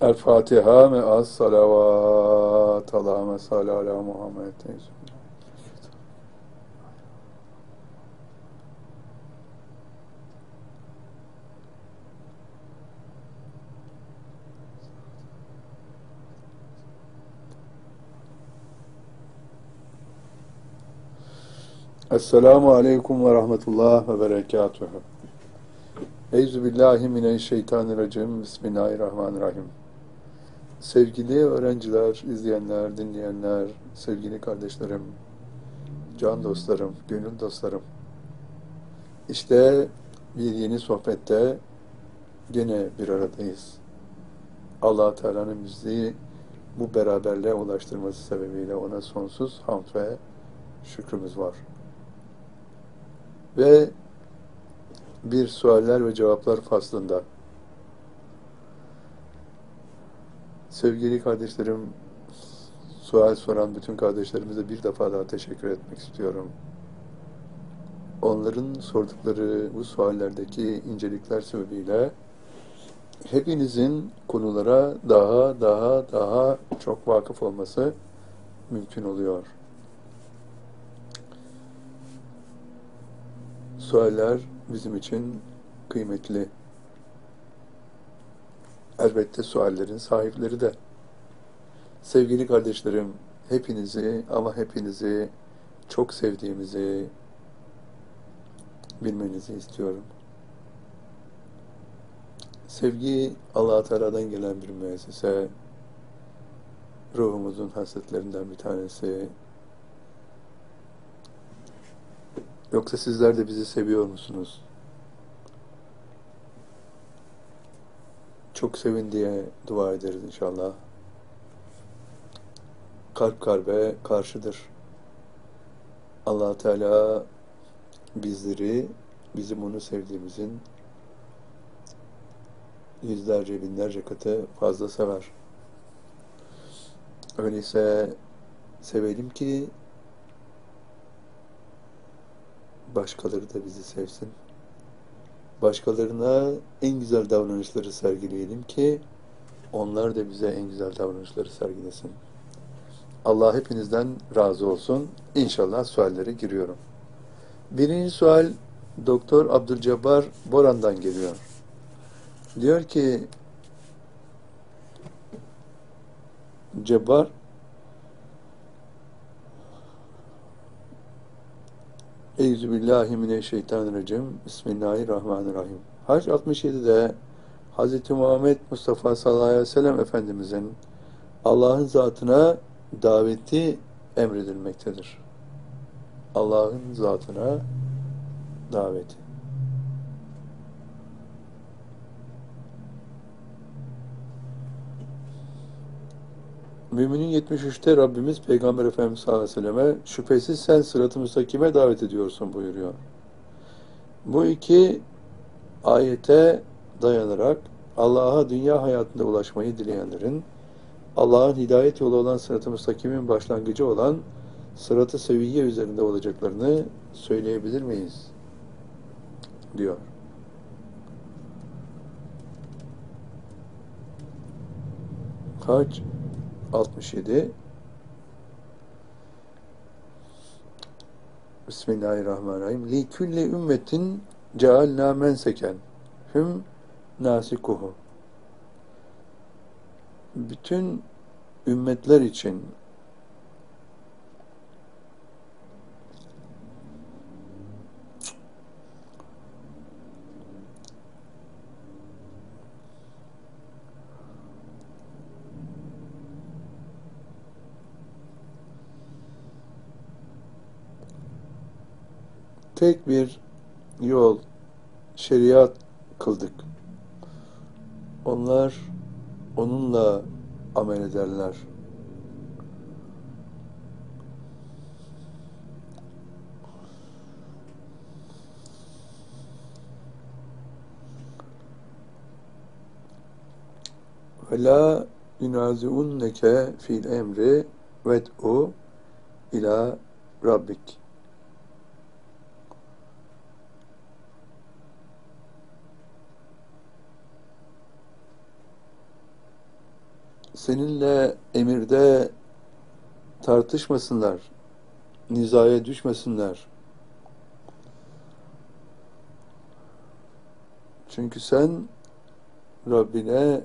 El Fatiha ve az salavat. Allahümme salli ala Muhammed. Esselamu Aleyküm ve Rahmetullah ve Berekatuhu. Eyzu billahi mineşşeytanirracim. Bismillahirrahmanirrahim. Sevgili öğrenciler, izleyenler, dinleyenler, sevgili kardeşlerim, can dostlarım, gönül dostlarım. İşte bir yeni sohbette gene bir aradayız. allah Teala'nın bizi bu beraberliğe ulaştırması sebebiyle ona sonsuz hamd ve şükrümüz var. Ve bir sualler ve cevaplar faslında sevgili kardeşlerim sual soran bütün kardeşlerimize bir defa daha teşekkür etmek istiyorum. Onların sordukları bu suallerdeki incelikler sebebiyle hepinizin konulara daha daha daha çok vakıf olması mümkün oluyor. Sualler bizim için kıymetli. Elbette suallerin sahipleri de. Sevgili kardeşlerim, hepinizi ama hepinizi çok sevdiğimizi bilmenizi istiyorum. Sevgi allah Teala'dan gelen bir müessese, ruhumuzun hasretlerinden bir tanesi, Yoksa sizler de bizi seviyor musunuz? Çok sevin diye dua ederiz inşallah. Kalp kalbe karşıdır. allah Teala bizleri, bizim onu sevdiğimizin yüzlerce, binlerce katı fazla sever. Öyleyse sevelim ki başkaları da bizi sevsin. Başkalarına en güzel davranışları sergileyelim ki onlar da bize en güzel davranışları sergilesin. Allah hepinizden razı olsun. İnşallah suallere giriyorum. Birinci sual Doktor Abdülcebbar Boran'dan geliyor. Diyor ki Cebbar Euzubillahimineşşeytanirracim. Bismillahirrahmanirrahim. Hac 67'de Hz. Muhammed Mustafa sallallahu aleyhi ve sellem Efendimizin Allah'ın zatına daveti emredilmektedir. Allah'ın zatına daveti. Müminin 73'te Rabbimiz Peygamber Efendimiz sallallahu aleyhi ve selleme şüphesiz sen sıratı müstakime davet ediyorsun buyuruyor. Bu iki ayete dayanarak Allah'a dünya hayatında ulaşmayı dileyenlerin Allah'ın hidayet yolu olan sıratı müstakimin başlangıcı olan sıratı seviye üzerinde olacaklarını söyleyebilir miyiz? diyor. Kaç? 67 Bismillahirrahmanirrahim. Li külli ümmetin cealna menseken hüm nasikuhu. Bütün ümmetler için tek bir yol, şeriat kıldık. Onlar onunla amel ederler. Ve la yunaziunneke fil emri ved'u ila rabbik. Seninle emirde tartışmasınlar, nizaya düşmesinler. Çünkü sen Rabbine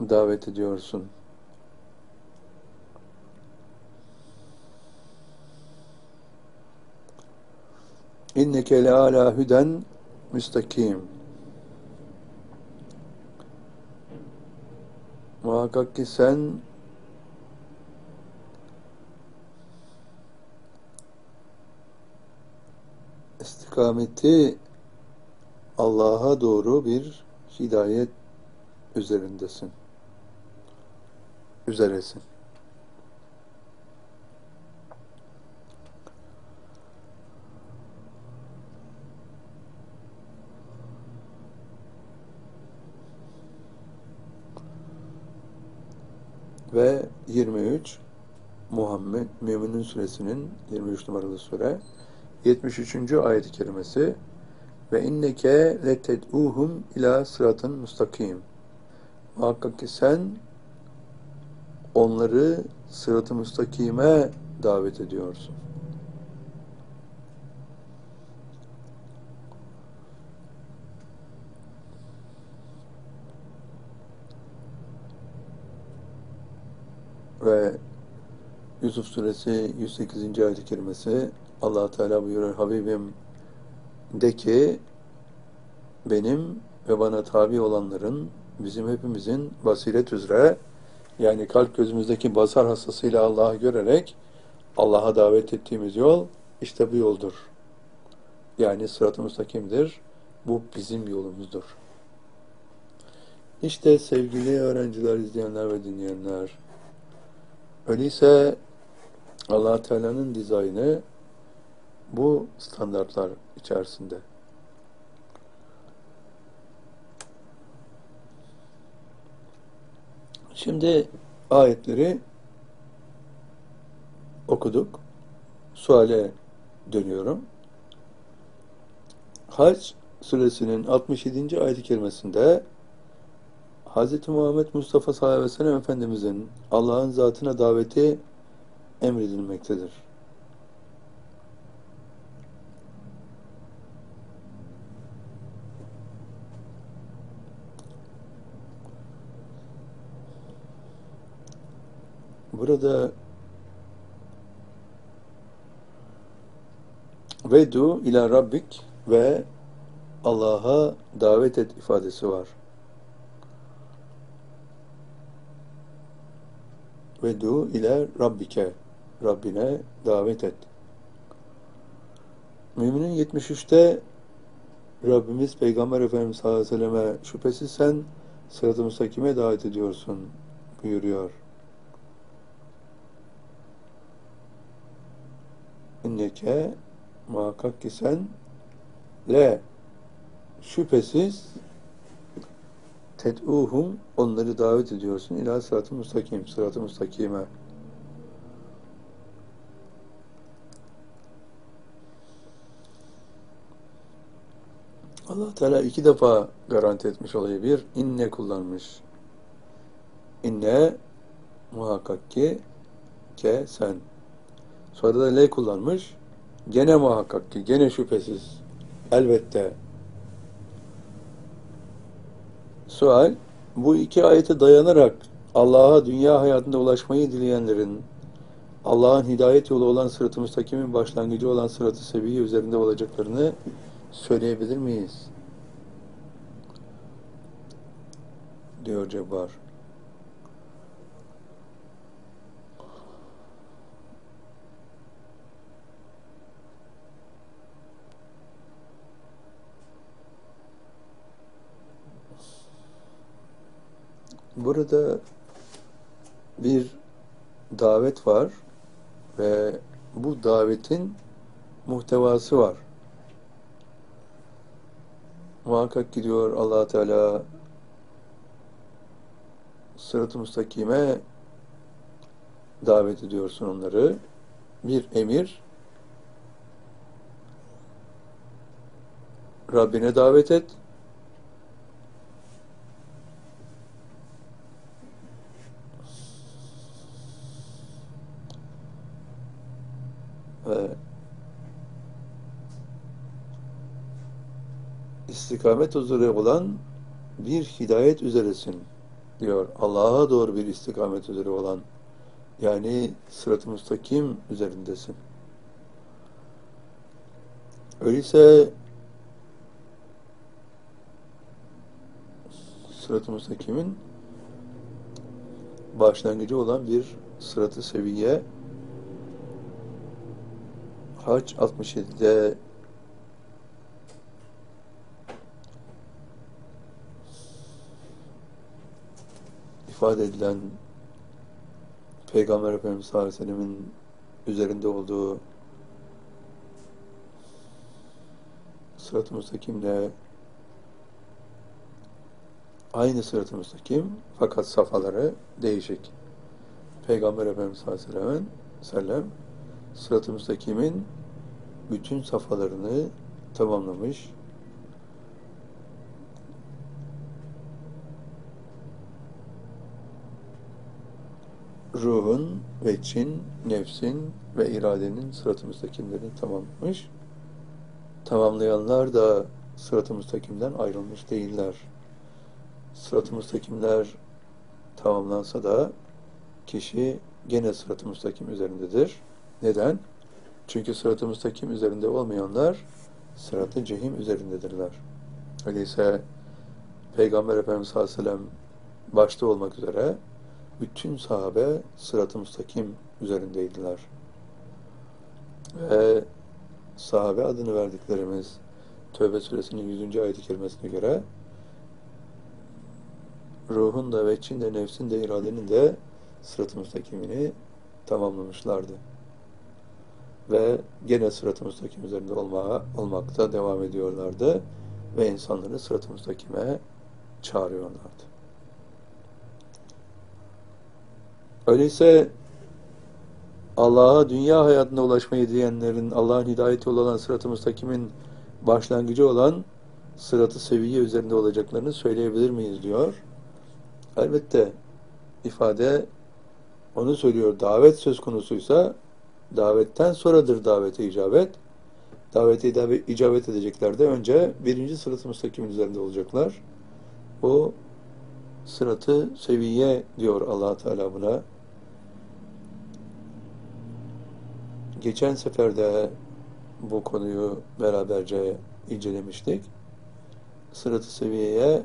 davet ediyorsun. İnneke le ala hüden müstakim. Muhakkak ki sen istikameti Allah'a doğru bir hidayet üzerindesin. Üzeresin. Ve 23 Muhammed Müminun suresinin 23 numaralı sure 73. ayet-i kerimesi ve inneke leted'uhum ila sıratın mustakim. Muhakkak ki sen onları sırat-ı müstakime davet ediyorsun. Ve Yusuf suresi 108. ayet-i kerimesi allah Teala buyuruyor Habibim de ki benim ve bana tabi olanların bizim hepimizin basiret üzere yani kalp gözümüzdeki basar hastasıyla Allah'ı görerek Allah'a davet ettiğimiz yol işte bu yoldur. Yani sırat-ı müstakimdir. Bu bizim yolumuzdur. İşte sevgili öğrenciler, izleyenler ve dinleyenler, öyleyse allah Teala'nın dizaynı bu standartlar içerisinde. Şimdi ayetleri okuduk. Suale dönüyorum. Hac suresinin 67. ayet-i kerimesinde Hz. Muhammed Mustafa sallallahu aleyhi ve sellem Efendimizin Allah'ın zatına daveti emredilmektedir. Burada Vedu ila Rabbik ve Allah'a davet et ifadesi var. Vedu ile Rabbike Rabbine davet et. Müminin 73'te Rabbimiz Peygamber Efendimiz sallallahu aleyhi ve selleme şüphesiz sen sırat-ı müstakime davet ediyorsun buyuruyor. inneke muhakkak ki sen le şüphesiz ted'uhum onları davet ediyorsun ila sırat-ı müstakim sırat-ı müstakime Allah Teala iki defa garanti etmiş olayı. Bir, inne kullanmış. İnne muhakkak ki ke sen. Sonra da L kullanmış. Gene muhakkak ki, gene şüphesiz. Elbette. Sual, bu iki ayete dayanarak Allah'a dünya hayatında ulaşmayı dileyenlerin Allah'ın hidayet yolu olan sırat-ı müstakimin başlangıcı olan sırat-ı seviye üzerinde olacaklarını söyleyebilir miyiz? diyor Cebbar. Burada bir davet var ve bu davetin muhtevası var. Muhakkak gidiyor allah Teala sırat-ı müstakime davet ediyorsun onları. Bir emir, Rabbine davet et, e, istikamet üzere olan bir hidayet üzeresin diyor. Allah'a doğru bir istikamet üzere olan yani sırat-ı müstakim üzerindesin. Öyleyse sırat-ı müstakimin başlangıcı olan bir sırat-ı seviye Hac 67'de ifade edilen Peygamber Efendimiz sallallahu aleyhi üzerinde olduğu sırat-ı müstakimle aynı sırat-ı müstakim fakat safhaları değişik. Peygamber Efendimiz sallallahu aleyhi ve sellem sırat-ı müstakimin bütün safhalarını tamamlamış. Ruhun, veçin, nefsin ve iradenin sırat-ı müstakimlerini tamamlamış. Tamamlayanlar da sırat-ı müstakimden ayrılmış değiller. Sırat-ı müstakimler tamamlansa da kişi gene sırat-ı müstakim üzerindedir. Neden? Çünkü sırat-ı müstakim üzerinde olmayanlar sırat-ı cehim üzerindedirler. Öyleyse Peygamber Efendimiz sallallahu aleyhi ve sellem başta olmak üzere bütün sahabe sırat-ı müstakim üzerindeydiler. Ve sahabe adını verdiklerimiz Tövbe suresinin 100. ayet-i kerimesine göre ruhun da ve de nefsin de iradenin de sırat-ı müstakimini tamamlamışlardı. Ve gene sırat-ı müstakim üzerinde olmaya, olmakta devam ediyorlardı ve insanları sırat-ı müstakime çağırıyorlardı. Öyleyse Allah'a dünya hayatında ulaşmayı diyenlerin Allah'ın hidayeti olan sırat-ı müstakimin başlangıcı olan sırat-ı seviye üzerinde olacaklarını söyleyebilir miyiz diyor. Elbette ifade onu söylüyor. Davet söz konusuysa davetten sonradır davete icabet. Davete icabet edecekler de önce birinci sırat-ı müstakimin üzerinde olacaklar. Bu sıratı seviye diyor allah Teala buna. Geçen seferde bu konuyu beraberce incelemiştik. Sıratı seviyeye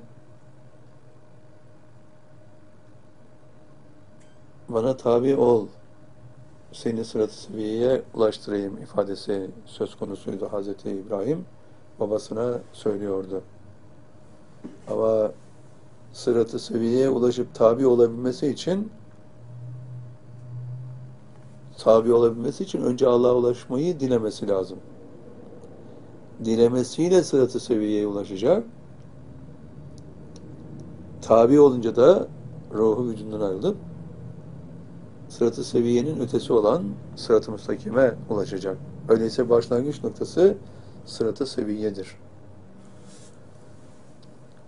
bana tabi ol, seni sıratı seviyeye ulaştırayım ifadesi söz konusuydu Hazreti İbrahim. Babasına söylüyordu. Ama sıratı seviyeye ulaşıp tabi olabilmesi için tabi olabilmesi için önce Allah'a ulaşmayı dilemesi lazım. Dilemesiyle sıratı seviyeye ulaşacak. Tabi olunca da ruhu vücudundan ayrılıp sıratı seviyenin ötesi olan sıratı müstakime ulaşacak. Öyleyse başlangıç noktası sıratı seviyedir.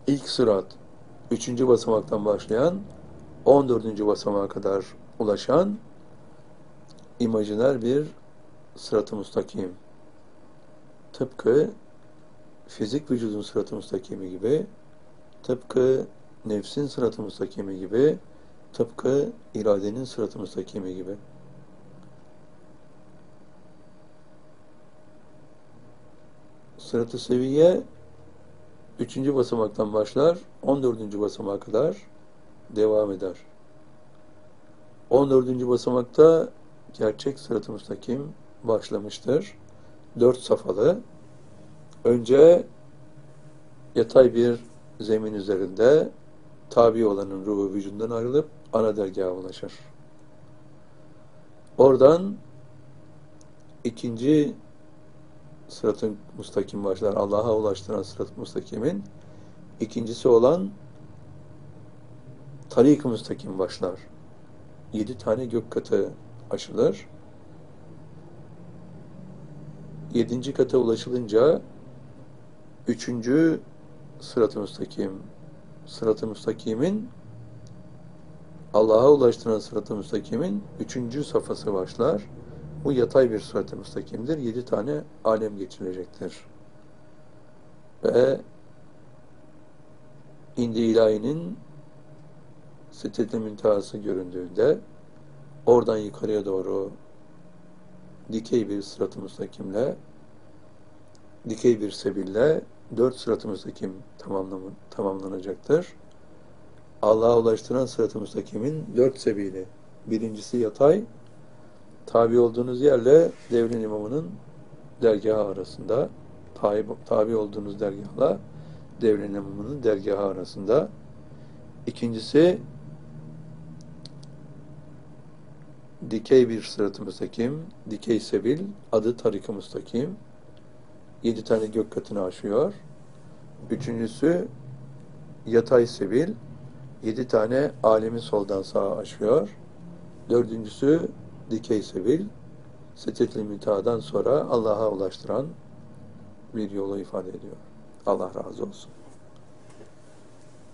İlk sırat, üçüncü basamaktan başlayan, on dördüncü basamağa kadar ulaşan imajiner bir sıratı müstakim. Tıpkı fizik vücudun sıratı müstakimi gibi, tıpkı nefsin sıratı müstakimi gibi, tıpkı iradenin sıratı gibi. Sıratı seviye üçüncü basamaktan başlar, on dördüncü basamağa kadar devam eder. On dördüncü basamakta gerçek sırat-ı müstakim başlamıştır. Dört safhalı. Önce yatay bir zemin üzerinde tabi olanın ruhu vücudundan ayrılıp ana dergaha ulaşır. Oradan ikinci sırat-ı müstakim başlar. Allah'a ulaştıran sırat-ı müstakimin ikincisi olan tarik-ı müstakim başlar. Yedi tane gök katı aşılır. Yedinci kata ulaşılınca üçüncü sırat-ı müstakim sırat-ı müstakimin Allah'a ulaştıran sırat-ı müstakimin üçüncü safhası başlar. Bu yatay bir sırat-ı müstakimdir. Yedi tane alem geçirecektir. Ve indi ilahinin Siddetli müntehası göründüğünde oradan yukarıya doğru dikey bir sırat-ı müstakimle dikey bir sebille dört sırat-ı müstakim tamamlanacaktır. Allah'a ulaştıran sırat-ı müstakimin dört sebili. Birincisi yatay, tabi olduğunuz yerle devrin imamının dergahı arasında, tabi, tabi olduğunuz dergahla devrin imamının dergahı arasında. İkincisi dikey bir sırat-ı müstakim, dikey sebil, adı tarik-ı müstakim. Yedi tane gök katını aşıyor. Üçüncüsü yatay sebil, yedi tane alemi soldan sağa aşıyor. Dördüncüsü dikey sebil, setetli mütadan sonra Allah'a ulaştıran bir yolu ifade ediyor. Allah razı olsun.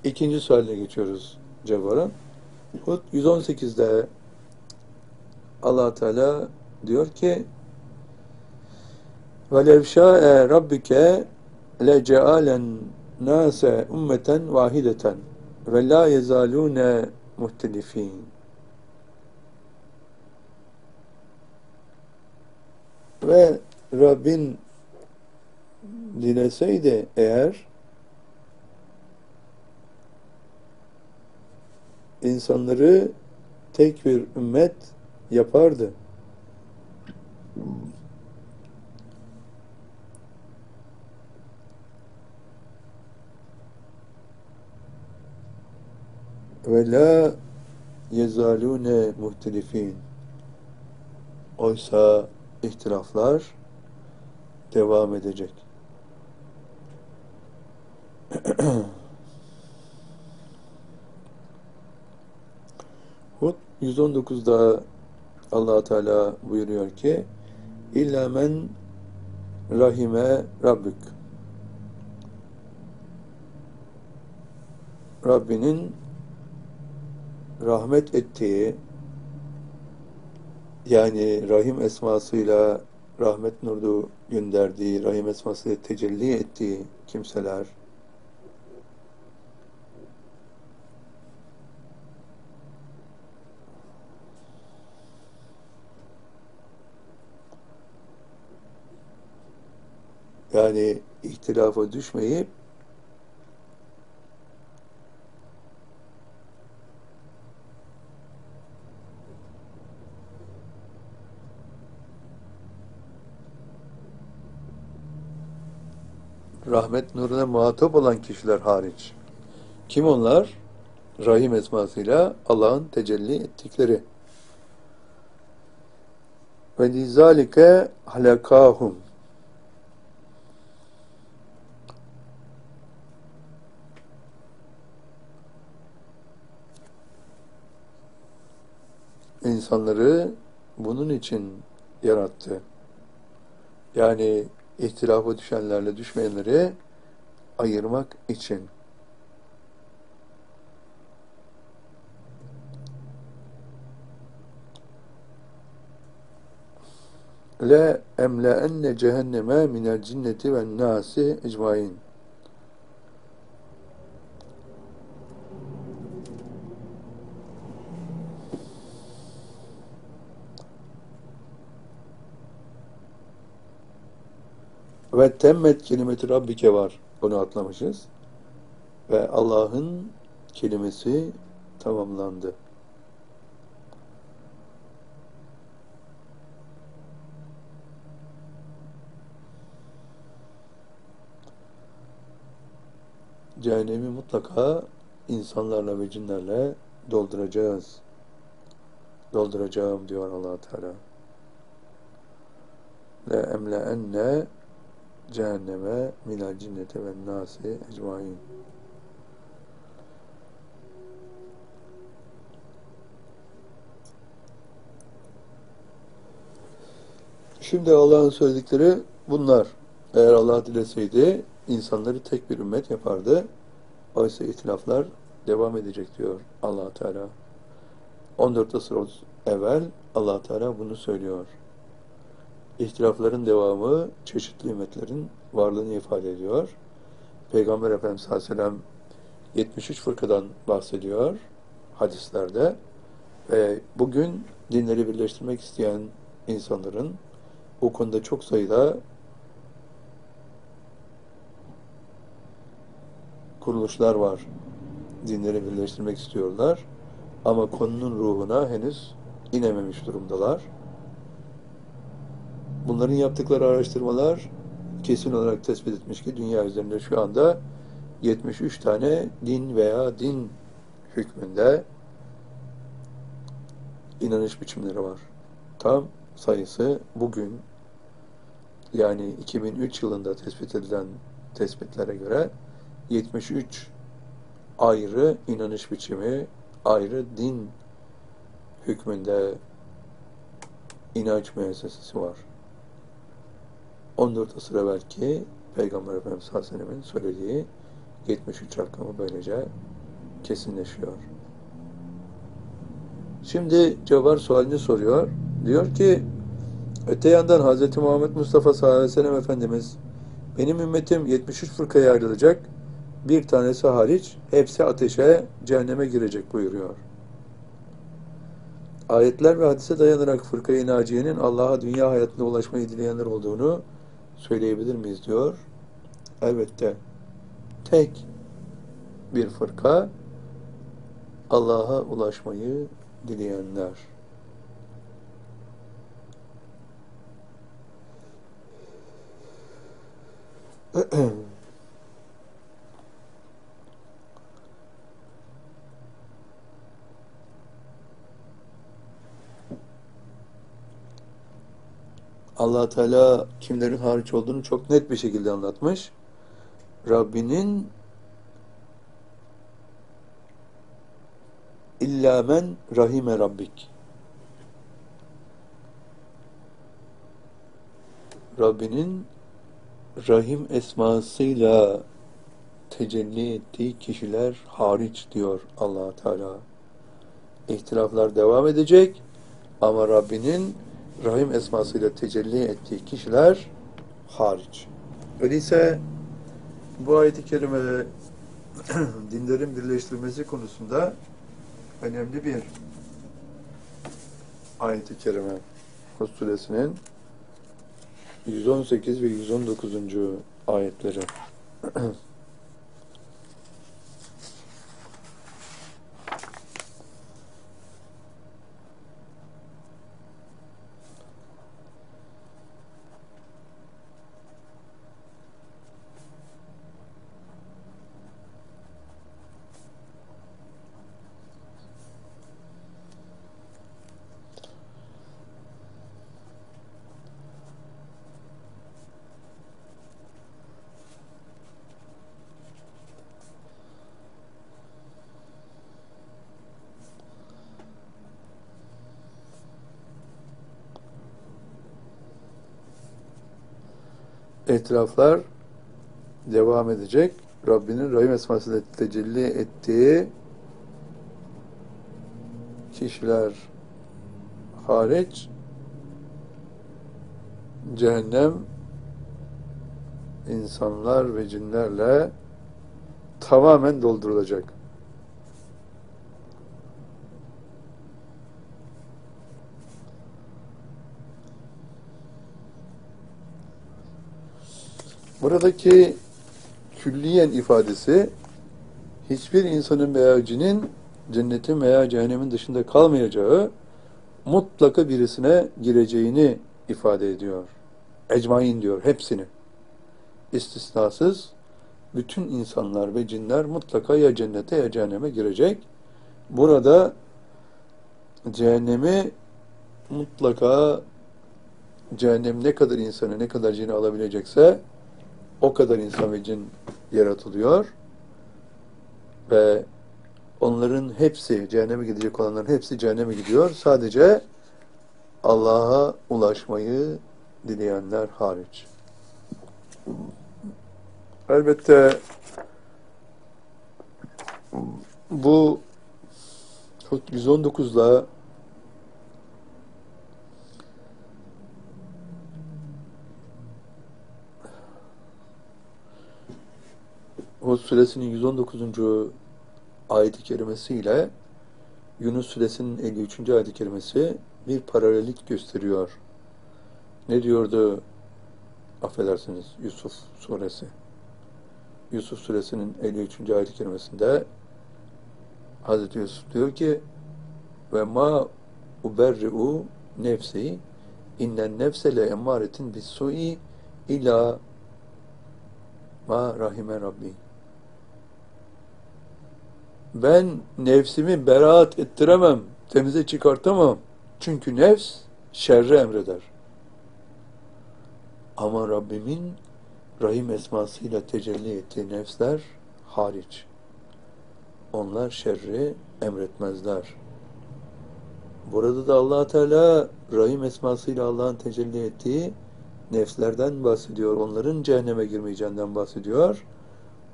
İkinci sualle geçiyoruz Cebrail'e. Hud 118'de allah Teala diyor ki وَلَوْ شَاءَ رَبِّكَ لَجَعَلَ النَّاسَ اُمَّةً وَاحِدَةً ve la yezalune muhtelifin ve Rabbin dileseydi eğer insanları tek bir ümmet yapardı. Ve la yezalune muhtelifin. Oysa ihtilaflar devam edecek. Hud 119'da allah Teala buyuruyor ki İlla men rahime rabbük Rabbinin rahmet ettiği yani Rahim esmasıyla rahmet nurdu gönderdiği, Rahim esmasıyla tecelli ettiği kimseler Yani ihtilafa düşmeyip rahmet nuruna muhatap olan kişiler hariç. Kim onlar? Rahim esmasıyla Allah'ın tecelli ettikleri. Ve lizalike halakahum insanları bunun için yarattı. Yani ihtilafa düşenlerle düşmeyenleri ayırmak için. Le emleenne cehenneme minel cinneti ve nasi ecmain. Ve temmet kelimeti Rabbike var. Bunu atlamışız. Ve Allah'ın kelimesi tamamlandı. Cehennemi mutlaka insanlarla ve cinlerle dolduracağız. Dolduracağım diyor allah Teala. Le emleenne cehenneme minel cinnete ve nasi ecmain. Şimdi Allah'ın söyledikleri bunlar. Eğer Allah dileseydi insanları tek bir ümmet yapardı. Oysa itilaflar devam edecek diyor allah Teala. 14 asır evvel allah Teala bunu söylüyor. İhtilafların devamı çeşitli ümmetlerin varlığını ifade ediyor. Peygamber Efendimiz Aleyhisselam 73 fırkadan bahsediyor hadislerde ve bugün dinleri birleştirmek isteyen insanların bu konuda çok sayıda kuruluşlar var. Dinleri birleştirmek istiyorlar. Ama konunun ruhuna henüz inememiş durumdalar. Bunların yaptıkları araştırmalar kesin olarak tespit etmiş ki dünya üzerinde şu anda 73 tane din veya din hükmünde inanış biçimleri var. Tam sayısı bugün yani 2003 yılında tespit edilen tespitlere göre 73 ayrı inanış biçimi, ayrı din hükmünde inanç müessesesi var. 14 asır evvelki Peygamber Efendimiz sallallahu aleyhi ve sellem'in söylediği 73 rakamı böylece kesinleşiyor. Şimdi Cevar sualini soruyor. Diyor ki öte yandan Hz. Muhammed Mustafa sallallahu aleyhi ve sellem Efendimiz benim ümmetim 73 fırkaya ayrılacak bir tanesi hariç hepsi ateşe cehenneme girecek buyuruyor. Ayetler ve hadise dayanarak fırkayı naciyenin Allah'a dünya hayatında ulaşmayı dileyenler olduğunu söyleyebilir miyiz diyor. Elbette tek bir fırka Allah'a ulaşmayı dileyenler. allah Teala kimlerin hariç olduğunu çok net bir şekilde anlatmış. Rabbinin İlla men rahime rabbik. Rabbinin Rahim esmasıyla tecelli ettiği kişiler hariç diyor allah Teala. İhtilaflar devam edecek ama Rabbinin Rahim esmasıyla tecelli ettiği kişiler hariç. Öyleyse bu ayet-i kerimede dinlerin birleştirilmesi konusunda önemli bir ayet-i kerime Hud suresinin 118 ve 119. ayetleri. etraflar devam edecek. Rabbinin Rahim esmasıyla tecelli ettiği kişiler hariç cehennem insanlar ve cinlerle tamamen doldurulacak. Buradaki külliyen ifadesi hiçbir insanın veya cinin cennetin veya cehennemin dışında kalmayacağı mutlaka birisine gireceğini ifade ediyor. Ecmain diyor hepsini. İstisnasız bütün insanlar ve cinler mutlaka ya cennete ya cehenneme girecek. Burada cehennemi mutlaka cehennem ne kadar insanı ne kadar cini alabilecekse o kadar insan ve cin yaratılıyor ve onların hepsi, cehenneme gidecek olanların hepsi cehenneme gidiyor. Sadece Allah'a ulaşmayı dileyenler hariç. Elbette bu 119'la Hud suresinin 119. ayet-i kerimesiyle Yunus suresinin 53. ayet-i kerimesi bir paralellik gösteriyor. Ne diyordu? Affedersiniz Yusuf suresi. Yusuf suresinin 53. ayet-i kerimesinde Hazreti Yusuf diyor ki ve ma uberri'u nefsi innen nefse le emmâretin bis su'i ila ma rahime rabbi ben nefsimi beraat ettiremem, temize çıkartamam. Çünkü nefs şerre emreder. Ama Rabbimin Rahim esmasıyla tecelli ettiği nefsler hariç. Onlar şerri emretmezler. Burada da allah Teala Rahim esmasıyla Allah'ın tecelli ettiği nefslerden bahsediyor. Onların cehenneme girmeyeceğinden bahsediyor.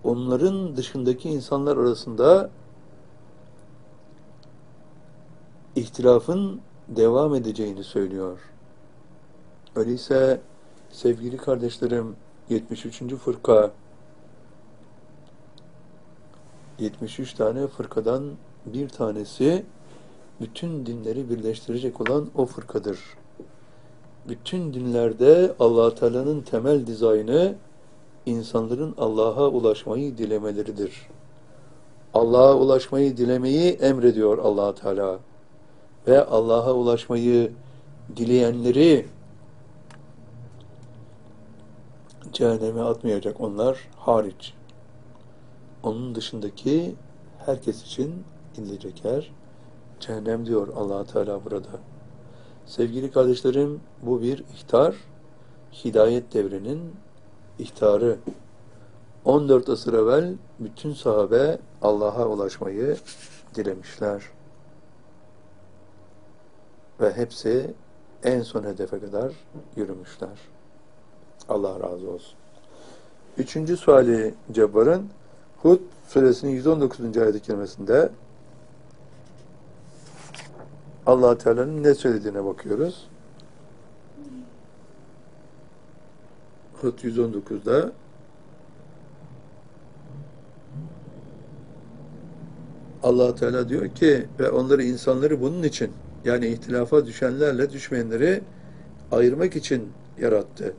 Onların dışındaki insanlar arasında ihtilafın devam edeceğini söylüyor. Öyleyse sevgili kardeşlerim 73. fırka 73 tane fırkadan bir tanesi bütün dinleri birleştirecek olan o fırkadır. Bütün dinlerde allah Teala'nın temel dizaynı insanların Allah'a ulaşmayı dilemeleridir. Allah'a ulaşmayı dilemeyi emrediyor allah Teala ve Allah'a ulaşmayı dileyenleri cehenneme atmayacak onlar hariç. Onun dışındaki herkes için inilecek yer cehennem diyor allah Teala burada. Sevgili kardeşlerim bu bir ihtar, hidayet devrinin ihtarı. 14 asır evvel bütün sahabe Allah'a ulaşmayı dilemişler ve hepsi en son hedefe kadar yürümüşler. Allah razı olsun. Üçüncü suali Cebbar'ın Hud suresinin 119. ayet-i kerimesinde allah Teala'nın ne söylediğine bakıyoruz. Hud 119'da allah Teala diyor ki ve onları insanları bunun için yani ihtilafa düşenlerle düşmeyenleri ayırmak için yarattı.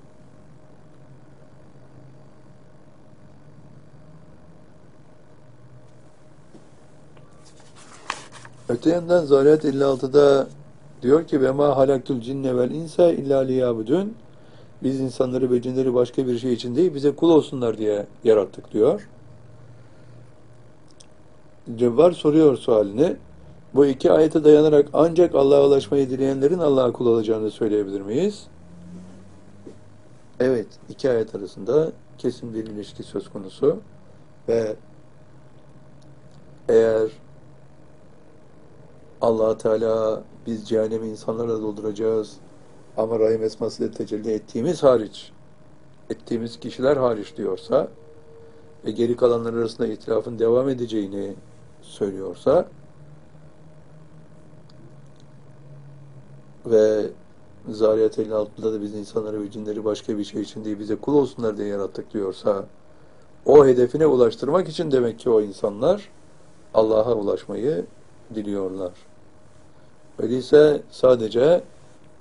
Öte yandan Zariyat 56'da diyor ki ve ma halaktul cinne vel insa illa liyabudun biz insanları ve cinleri başka bir şey için değil bize kul olsunlar diye yarattık diyor. Cebbar soruyor sualini. Bu iki ayete dayanarak ancak Allah'a ulaşmayı dileyenlerin Allah'a kul olacağını söyleyebilir miyiz? Evet, iki ayet arasında kesin bir ilişki söz konusu ve eğer allah Teala biz cehennemi insanlarla dolduracağız ama rahim esmasıyla tecelli ettiğimiz hariç ettiğimiz kişiler hariç diyorsa ve geri kalanlar arasında itirafın devam edeceğini söylüyorsa ve Zariyat 56'da da biz insanları ve cinleri başka bir şey için değil bize kul olsunlar diye yarattık diyorsa o hedefine ulaştırmak için demek ki o insanlar Allah'a ulaşmayı diliyorlar. Öyleyse sadece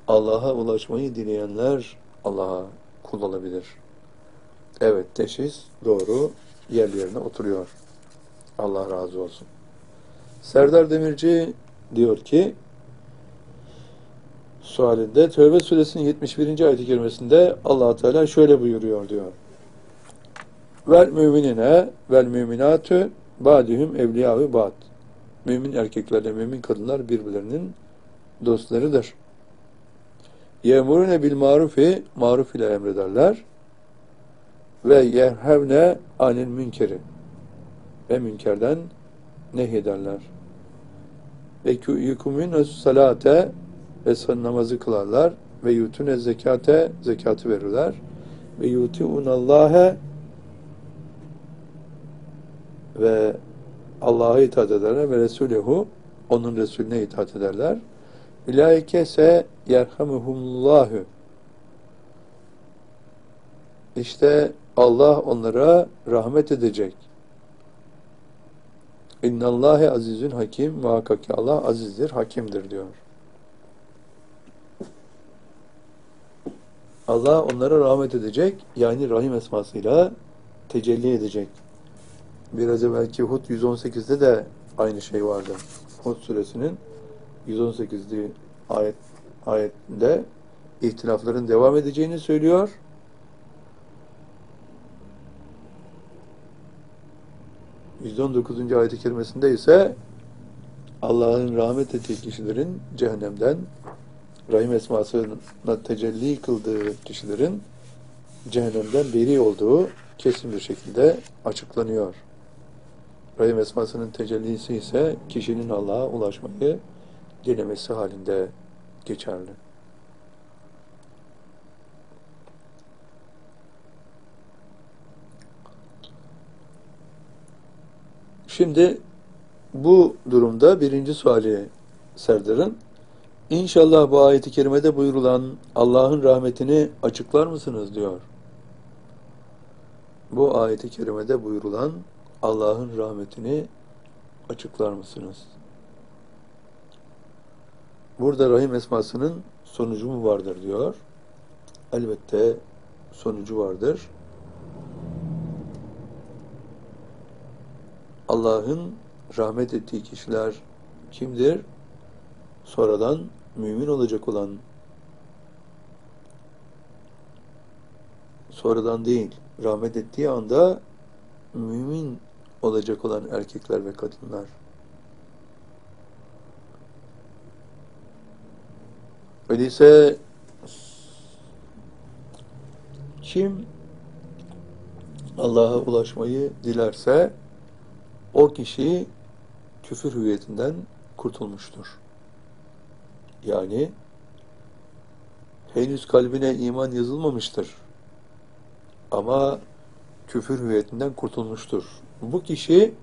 Allah'a ulaşmayı dileyenler Allah'a kul olabilir. Evet teşhis doğru yer yerine oturuyor. Allah razı olsun. Serdar Demirci diyor ki sualinde Tövbe suresinin 71. ayet-i kerimesinde allah Teala şöyle buyuruyor diyor. Vel müminine vel müminatü badihüm evliyâhu bad. Mümin erkeklerle mümin kadınlar birbirlerinin dostlarıdır. Yemurune bil marufi maruf ile emrederler ve yerhevne anil münkeri ve münkerden nehyederler. Ve yukumune salate ve namazı kılarlar ve yutune zekate zekatı verirler ve yutiunallâhe ve Allah'a itaat ederler ve Resulehu onun Resulüne itaat ederler. Ulaike se yerhamuhumullahu İşte Allah onlara rahmet edecek. İnnallâhe azizün hakim. Muhakkak ki Allah azizdir, hakimdir diyor. Allah onlara rahmet edecek. Yani Rahim esmasıyla tecelli edecek. Biraz evvelki Hud 118'de de aynı şey vardı. Hud suresinin 118. ayet ayetinde ihtilafların devam edeceğini söylüyor. %19. ayet-i kerimesinde ise Allah'ın rahmet ettiği kişilerin cehennemden Rahim esmasına tecelli kıldığı kişilerin cehennemden beri olduğu kesin bir şekilde açıklanıyor. Rahim esmasının tecellisi ise kişinin Allah'a ulaşmayı dilemesi halinde geçerli. Şimdi bu durumda birinci suali Serdar'ın İnşallah bu ayeti kerimede buyurulan Allah'ın rahmetini açıklar mısınız diyor. Bu ayeti kerimede buyurulan Allah'ın rahmetini açıklar mısınız? Burada rahim esmasının sonucu mu vardır diyor. Elbette sonucu vardır. Allah'ın rahmet ettiği kişiler kimdir? Sonradan mümin olacak olan sonradan değil, rahmet ettiği anda mümin olacak olan erkekler ve kadınlar. Öyleyse kim Allah'a ulaşmayı dilerse o kişi küfür hüviyetinden kurtulmuştur. Yani henüz kalbine iman yazılmamıştır. Ama küfür hüviyetinden kurtulmuştur. Bu kişi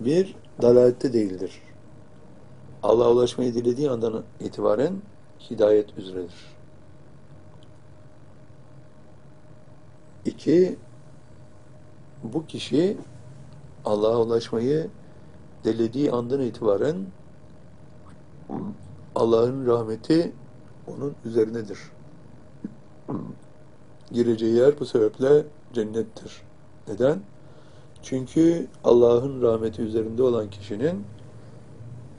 bir dalalette değildir. Allah'a ulaşmayı dilediği andan itibaren hidayet üzeredir. İki, bu kişi Allah'a ulaşmayı dilediği andan itibaren Allah'ın rahmeti onun üzerinedir. Gireceği yer bu sebeple cennettir. Neden? Çünkü Allah'ın rahmeti üzerinde olan kişinin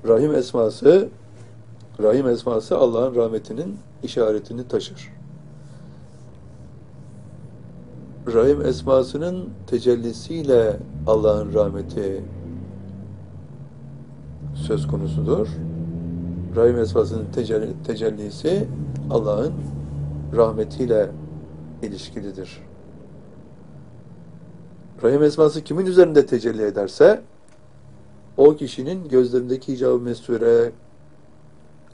Rahim esması Rahim esması Allah'ın rahmetinin işaretini taşır. Rahim esmasının tecellisiyle Allah'ın rahmeti söz konusudur. Rahim esmasının tecelli, tecellisi Allah'ın rahmetiyle ilişkilidir. Rahim esması kimin üzerinde tecelli ederse o kişinin gözlerindeki icabı mesure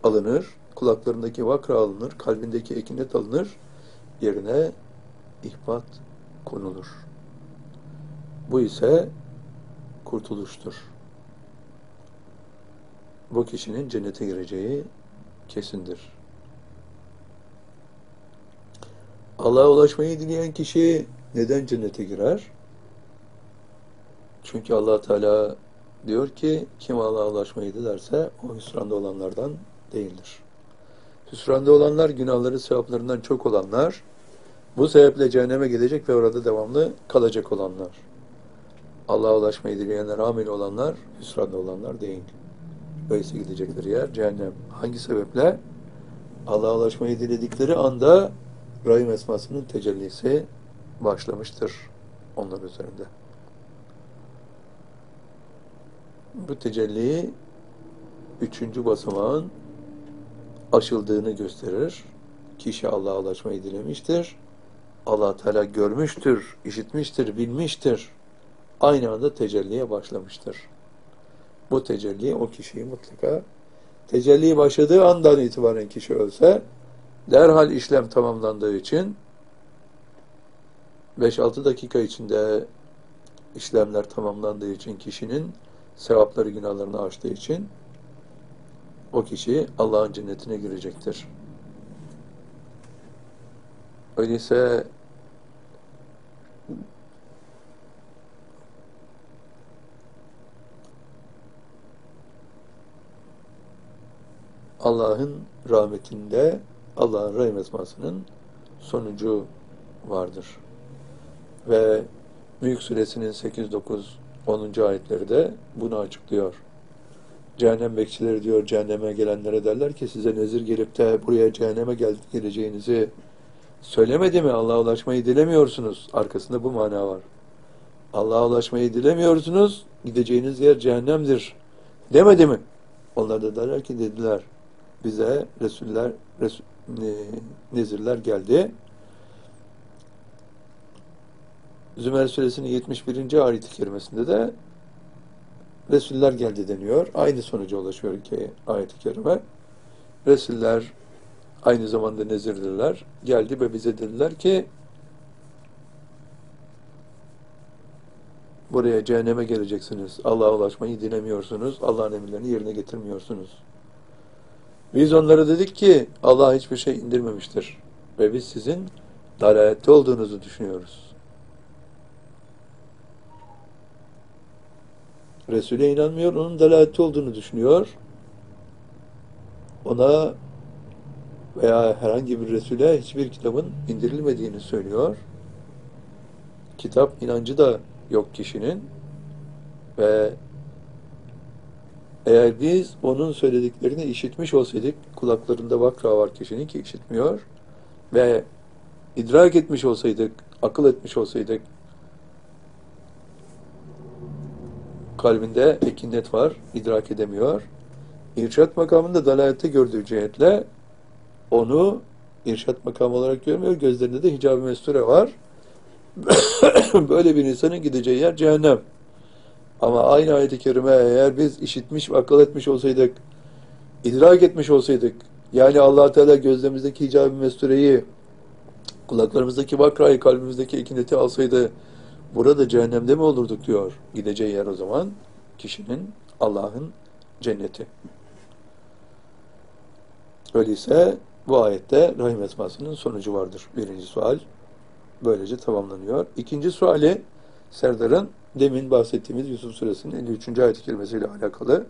alınır, kulaklarındaki vakra alınır, kalbindeki ekinet alınır, yerine ihbat konulur. Bu ise kurtuluştur bu kişinin cennete gireceği kesindir. Allah'a ulaşmayı dileyen kişi neden cennete girer? Çünkü allah Teala diyor ki kim Allah'a ulaşmayı dilerse o hüsranda olanlardan değildir. Hüsranda olanlar günahları sevaplarından çok olanlar bu sebeple cehenneme gidecek ve orada devamlı kalacak olanlar. Allah'a ulaşmayı dileyenler amel olanlar hüsranda olanlar değil. Öyleyse gidecekleri yer cehennem. Hangi sebeple? Allah'a ulaşmayı diledikleri anda Rahim esmasının tecellisi başlamıştır onlar üzerinde. Bu tecelli üçüncü basamağın aşıldığını gösterir. Kişi Allah'a ulaşmayı dilemiştir. allah Teala görmüştür, işitmiştir, bilmiştir. Aynı anda tecelliye başlamıştır bu tecelli o kişiyi mutlaka tecelli başladığı andan itibaren kişi ölse derhal işlem tamamlandığı için 5-6 dakika içinde işlemler tamamlandığı için kişinin sevapları günahlarını aştığı için o kişi Allah'ın cennetine girecektir. Öyleyse Allah'ın rahmetinde Allah'ın rahim sonucu vardır. Ve Büyük Suresinin 8, 9, 10. ayetleri de bunu açıklıyor. Cehennem bekçileri diyor cehenneme gelenlere derler ki size nezir gelip de buraya cehenneme gel geleceğinizi söylemedi mi? Allah'a ulaşmayı dilemiyorsunuz. Arkasında bu mana var. Allah'a ulaşmayı dilemiyorsunuz. Gideceğiniz yer cehennemdir. Demedi mi? Onlar da derler ki dediler. Bize Resuller, Resul, e, nezirler geldi. Zümer suresinin 71. ayet-i kerimesinde de Resuller geldi deniyor. Aynı sonuca ulaşıyor iki ayet-i kerime. Resuller aynı zamanda nezirdirler. Geldi ve bize dediler ki buraya cehenneme geleceksiniz. Allah'a ulaşmayı dinemiyorsunuz. Allah'ın emirlerini yerine getirmiyorsunuz. Biz onlara dedik ki Allah hiçbir şey indirmemiştir. Ve biz sizin dalalette olduğunuzu düşünüyoruz. Resul'e inanmıyor, onun dalalette olduğunu düşünüyor. Ona veya herhangi bir Resul'e hiçbir kitabın indirilmediğini söylüyor. Kitap inancı da yok kişinin ve eğer biz onun söylediklerini işitmiş olsaydık, kulaklarında vakra var kişinin ki işitmiyor ve idrak etmiş olsaydık, akıl etmiş olsaydık, kalbinde ekinnet var, idrak edemiyor. İrşat makamında dalalette gördüğü cihetle onu irşat makamı olarak görmüyor. Gözlerinde de hicab-ı mesture var. Böyle bir insanın gideceği yer cehennem. Ama aynı ayet-i kerime eğer biz işitmiş akıl etmiş olsaydık, idrak etmiş olsaydık, yani allah Teala gözlerimizdeki hicab-ı mestureyi, kulaklarımızdaki vakrayı, kalbimizdeki ekineti alsaydı, burada cehennemde mi olurduk diyor. Gideceği yer o zaman kişinin Allah'ın cenneti. Öyleyse bu ayette rahim esmasının sonucu vardır. Birinci sual böylece tamamlanıyor. İkinci suali Serdar'ın demin bahsettiğimiz Yusuf Suresinin 53. ayet-i kerimesiyle alakalı.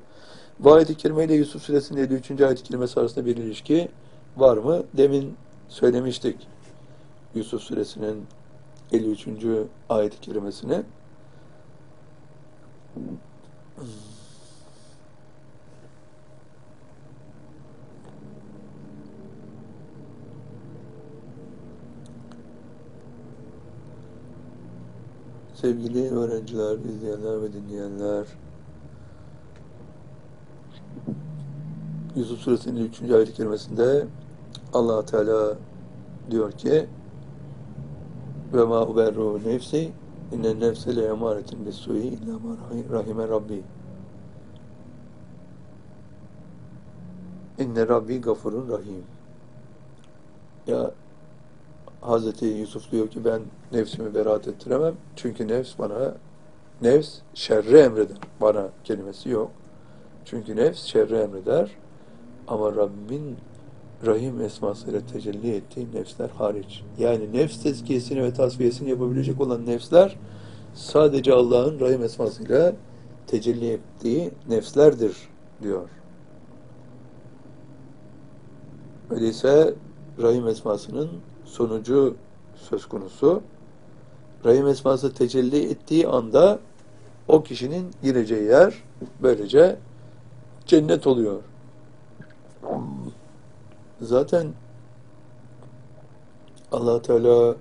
Bu ayet-i kerime ile Yusuf Suresinin 53. ayet-i kerimesi arasında bir ilişki var mı? Demin söylemiştik Yusuf Suresinin 53. ayet-i kerimesini. Sevgili öğrenciler, izleyenler ve dinleyenler, Yusuf Suresinin 3. ayet-i kerimesinde allah Teala diyor ki ve ma uberru nefsi inne nefse le emaretin bis su'i illa ma rahime rabbi inne rabbi gafurun rahim ya Hazreti Yusuf diyor ki ben nefsimi beraat ettiremem. Çünkü nefs bana nefs şerri emreder. Bana kelimesi yok. Çünkü nefs şerri emreder. Ama Rabbin Rahim esmasıyla tecelli ettiği nefsler hariç. Yani nefs tezkiyesini ve tasfiyesini yapabilecek olan nefsler sadece Allah'ın Rahim esmasıyla tecelli ettiği nefslerdir diyor. Öyleyse Rahim esmasının sonucu söz konusu. Rahim esması tecelli ettiği anda o kişinin gireceği yer böylece cennet oluyor. Zaten allah Teala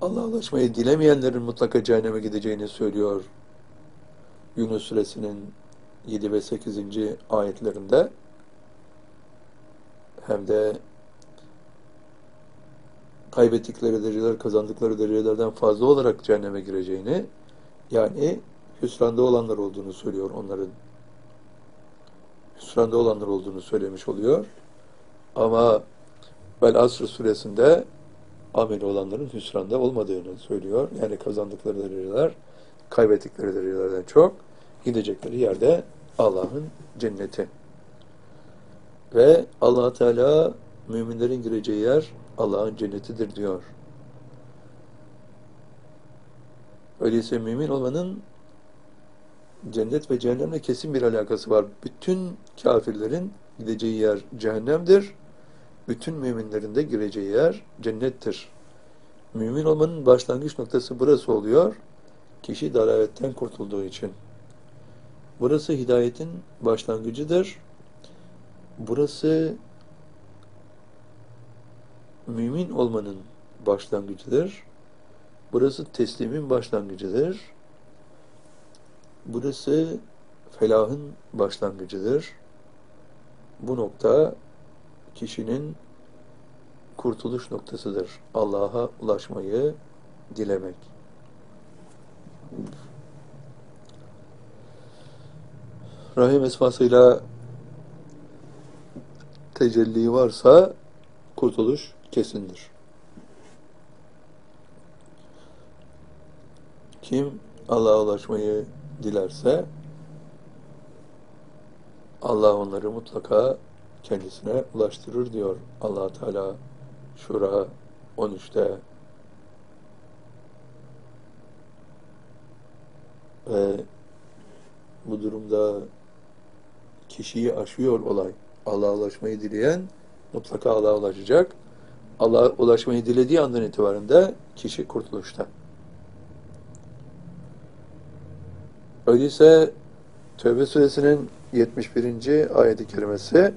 Allah'a ulaşmayı dilemeyenlerin mutlaka cehenneme gideceğini söylüyor. Yunus suresinin 7 ve 8. ayetlerinde hem de kaybettikleri dereceler kazandıkları derecelerden fazla olarak cehenneme gireceğini yani hüsranda olanlar olduğunu söylüyor onların. Hüsranda olanlar olduğunu söylemiş oluyor. Ama Vel Asr suresinde amel olanların hüsranda olmadığını söylüyor. Yani kazandıkları dereceler kaybettikleri derecelerden çok gidecekleri yerde Allah'ın cenneti. Ve allah Teala müminlerin gireceği yer Allah'ın cennetidir diyor. Öyleyse mümin olmanın cennet ve cehennemle kesin bir alakası var. Bütün kafirlerin gideceği yer cehennemdir. Bütün müminlerin de gireceği yer cennettir. Mümin olmanın başlangıç noktası burası oluyor. Kişi dalaletten kurtulduğu için. Burası hidayetin başlangıcıdır. Burası mümin olmanın başlangıcıdır. Burası teslimin başlangıcıdır. Burası felahın başlangıcıdır. Bu nokta kişinin kurtuluş noktasıdır. Allah'a ulaşmayı dilemek. Rahim esmasıyla tecelli varsa kurtuluş kesindir. Kim Allah'a ulaşmayı dilerse Allah onları mutlaka kendisine ulaştırır diyor allah Teala Şura 13'te ve bu durumda kişiyi aşıyor olay. Allah'a ulaşmayı dileyen mutlaka Allah'a ulaşacak. Allah'a ulaşmayı dilediği andan itibaren de kişi kurtuluşta. Öyleyse Tövbe suresinin 71. ayeti kerimesi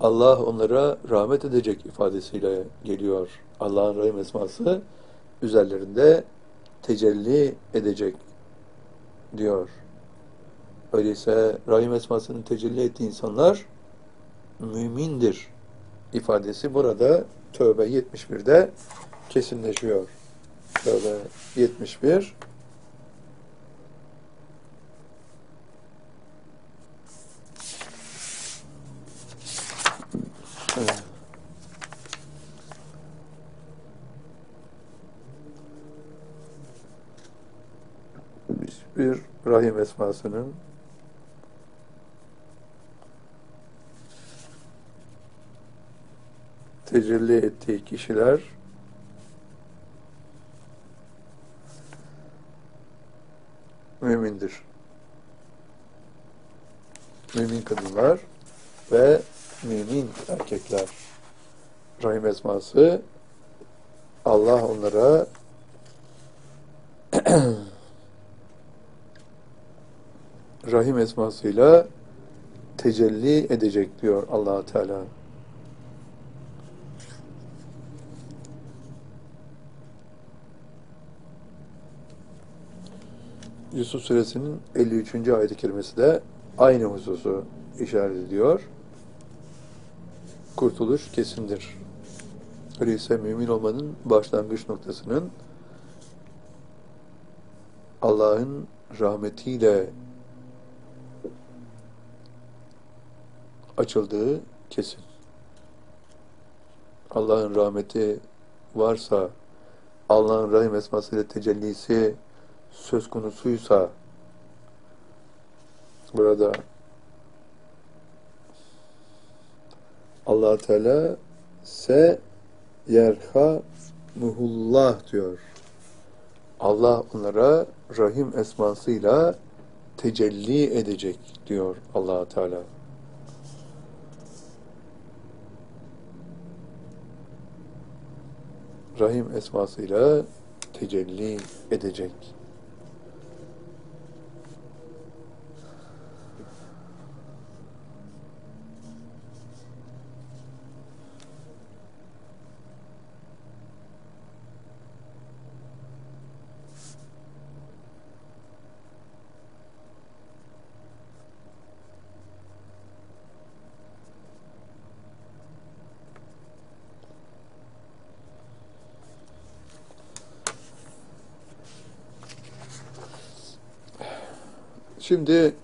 Allah onlara rahmet edecek ifadesiyle geliyor. Allah'ın rahim esması üzerlerinde tecelli edecek diyor. Öyleyse rahim esmasının tecelli ettiği insanlar mümindir ifadesi burada Tövbe 71'de kesinleşiyor. Tövbe 71 bir rahim esmasının tecelli ettiği kişiler mümindir. Mümin kadınlar ve mümin erkekler. Rahim esması Allah onlara Rahim esmasıyla tecelli edecek diyor allah Teala. Yusuf suresinin 53. ayet-i kerimesi de aynı hususu işaret ediyor. Kurtuluş kesindir. Öyleyse mümin olmanın başlangıç noktasının Allah'ın rahmetiyle açıldığı kesin. Allah'ın rahmeti varsa, Allah'ın rahim esmasıyla tecellisi söz konusuysa, burada allah Teala se yerha muhullah diyor. Allah onlara rahim esmasıyla tecelli edecek diyor allah Teala. Rahim esmasıyla tecelli edecek. Şimdi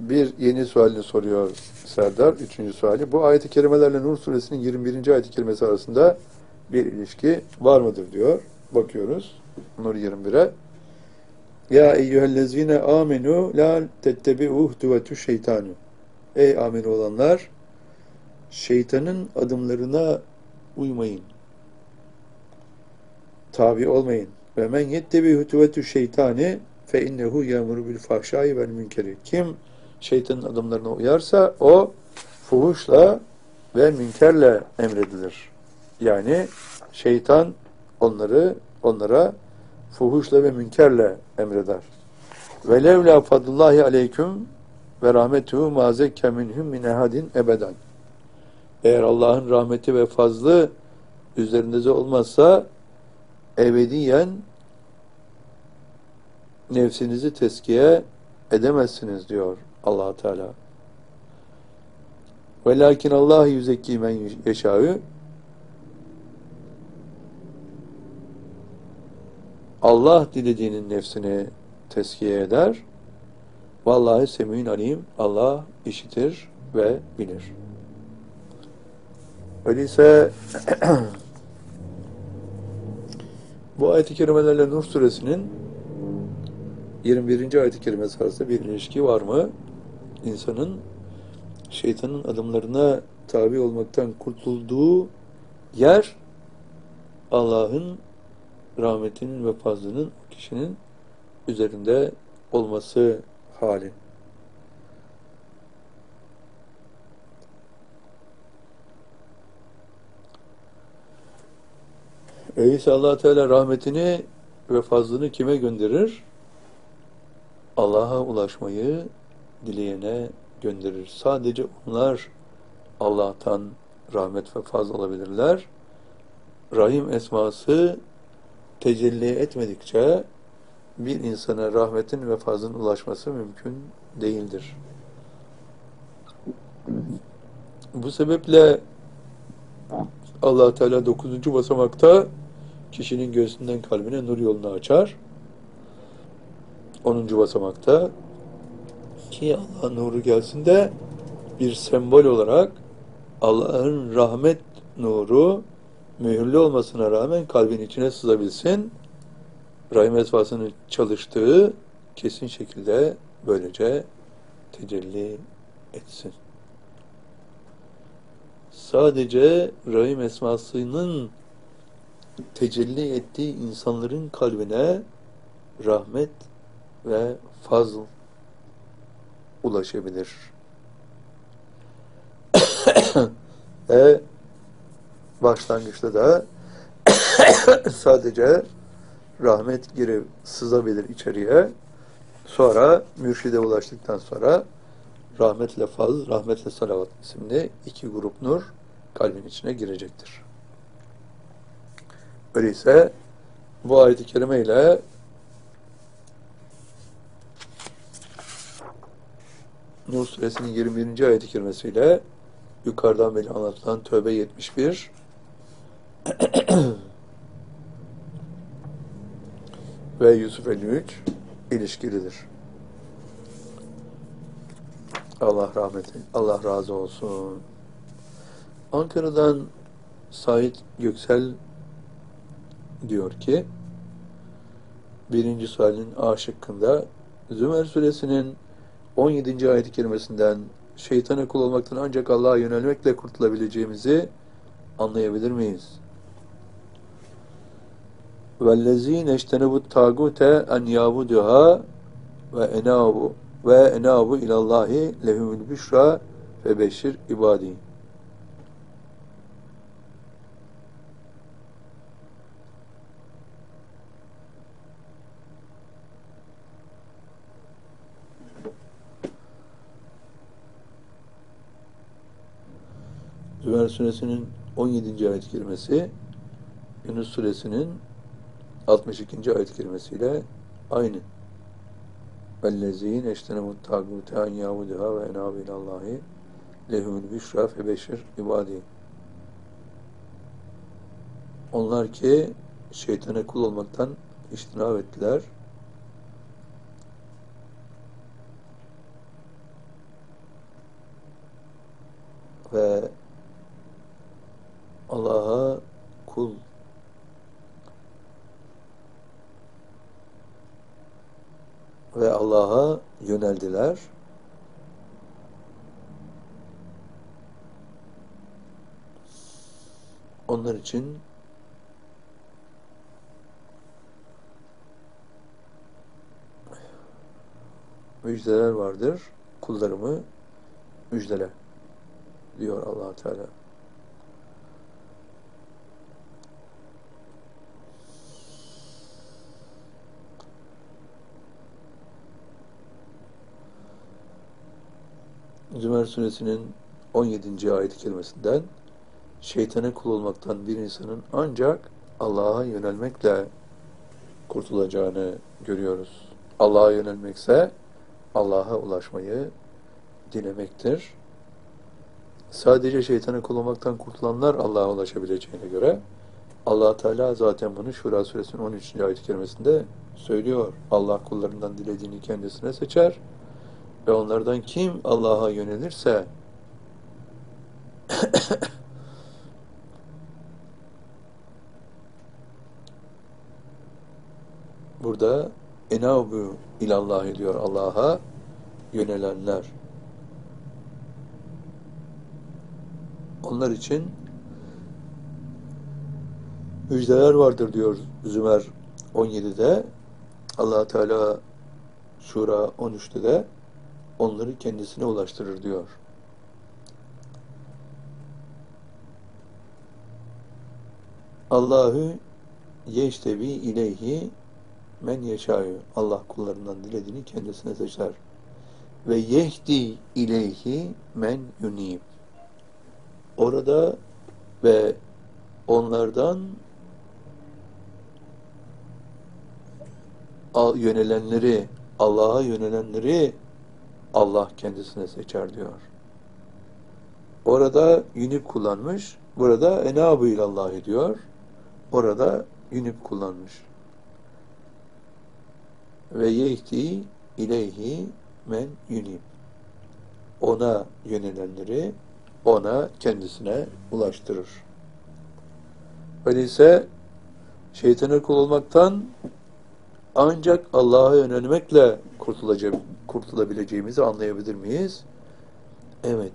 bir yeni sualini soruyor Serdar. Üçüncü suali. Bu ayet-i kerimelerle Nur suresinin 21. ayet-i kerimesi arasında bir ilişki var mıdır diyor. Bakıyoruz. Nur 21'e. Ya eyyühellezine amenu la tettebi'u hduvetü şeytanu. Ey amin olanlar şeytanın adımlarına uymayın. Tabi olmayın. Ve men yettebi hütüvetü şeytani fe innehu yemuru bil fahşai vel münkeri. Kim şeytanın adımlarına uyarsa o fuhuşla ve münkerle emredilir. Yani şeytan onları onlara fuhuşla ve münkerle emreder. Ve levla fadlullahi aleyküm ve rahmetuhu ma zekke min ehadin ebeden. Eğer Allah'ın rahmeti ve fazlı üzerinize olmazsa ebediyen nefsinizi teskiye edemezsiniz diyor allah Teala. Velakin Allah yüzekki men yeşâ'ü Allah dilediğinin nefsini teskiye eder. Vallahi semîn alim. Allah işitir ve bilir. Öyleyse bu ayet-i kerimelerle Nur suresinin 21. ayet-i kerimesi arasında bir ilişki var mı? İnsanın şeytanın adımlarına tabi olmaktan kurtulduğu yer Allah'ın rahmetinin ve fazlının kişinin üzerinde olması hali. Öyleyse allah Teala rahmetini ve fazlını kime gönderir? Allah'a ulaşmayı dileyene gönderir. Sadece onlar Allah'tan rahmet ve faz alabilirler. Rahim esması tecelli etmedikçe bir insana rahmetin ve fazlın ulaşması mümkün değildir. Bu sebeple allah Teala 9. basamakta kişinin göğsünden kalbine nur yolunu açar. 10. basamakta ki Allah nuru gelsin de bir sembol olarak Allah'ın rahmet nuru mühürlü olmasına rağmen kalbin içine sızabilsin. Rahim esvasının çalıştığı kesin şekilde böylece tecelli etsin. Sadece rahim esmasının tecelli ettiği insanların kalbine rahmet ve fazl ulaşabilir. ve başlangıçta da sadece rahmet girip sızabilir içeriye. Sonra mürşide ulaştıktan sonra rahmetle faz, rahmetle salavat isimli iki grup nur kalbin içine girecektir. Öyleyse bu ayet-i kerime ile Nur suresinin 21. ayet-i kerimesiyle yukarıdan beri anlatılan Tövbe 71 ve Yusuf 53 ilişkilidir. Allah rahmeti, Allah razı olsun. Ankara'dan Sait Göksel diyor ki birinci sualin A şıkkında Zümer suresinin 17. ayet-i kerimesinden şeytana kul olmaktan ancak Allah'a yönelmekle kurtulabileceğimizi anlayabilir miyiz? وَالَّذ۪ينَ اَجْتَنَبُوا التَّاغُوتَ اَنْ يَعْبُدُهَا وَاَنَابُوا وَاَنَابُوا اِلَى اللّٰهِ لَهُمُ الْبِشْرَى فَبَشِّرْ ibadî Zümer suresinin 17. ayet kelimesi Yunus suresinin 62. ayet kelimesiyle aynı. وَالَّذ۪ينَ اَشْتَنَمُوا التَّاغُوتَ اَنْ يَعْبُدُهَا وَاَنَابِ اِلَى اللّٰهِ لَهُمُ الْبِشْرَى فَبَشِّرْ ibadi. Onlar ki şeytana kul olmaktan iştinab ettiler. Ve Allah'a kul ve Allah'a yöneldiler. Onlar için müjdeler vardır. kullarımı müjdele diyor allah Teala. Zümer suresinin 17. ayet kelimesinden şeytana kul olmaktan bir insanın ancak Allah'a yönelmekle kurtulacağını görüyoruz. Allah'a yönelmekse Allah'a ulaşmayı dilemektir. Sadece şeytana kul olmaktan kurtulanlar Allah'a ulaşabileceğine göre allah Teala zaten bunu Şura suresinin 13. ayet kelimesinde söylüyor. Allah kullarından dilediğini kendisine seçer ve onlardan kim Allah'a yönelirse burada enabu ilallah ediyor Allah'a yönelenler. Onlar için müjdeler vardır diyor Zümer 17'de. allah Teala Şura 13'te de onları kendisine ulaştırır diyor. Allahü yeştebi ileyhi men yeşâyu. Allah kullarından dilediğini kendisine seçer. Ve yehdi ileyhi men yunib. Orada ve onlardan yönelenleri, Allah'a yönelenleri Allah kendisine seçer diyor. Orada yünip kullanmış, burada enabu ilallah diyor. Orada yünip kullanmış. Ve yehdi ileyhi men yünip. Ona yönelenleri ona kendisine ulaştırır. Öyleyse şeytana kul olmaktan ancak Allah'a yönelmekle kurtulabileceğimizi anlayabilir miyiz? Evet,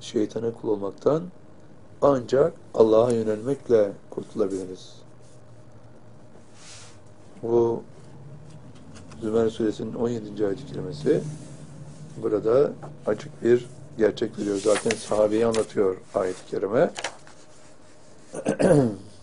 şeytana kul olmaktan ancak Allah'a yönelmekle kurtulabiliriz. Bu Zümer suresinin 17. ayet kelimesi burada açık bir gerçek veriyor. Zaten sahabeyi anlatıyor ayet-i kerime.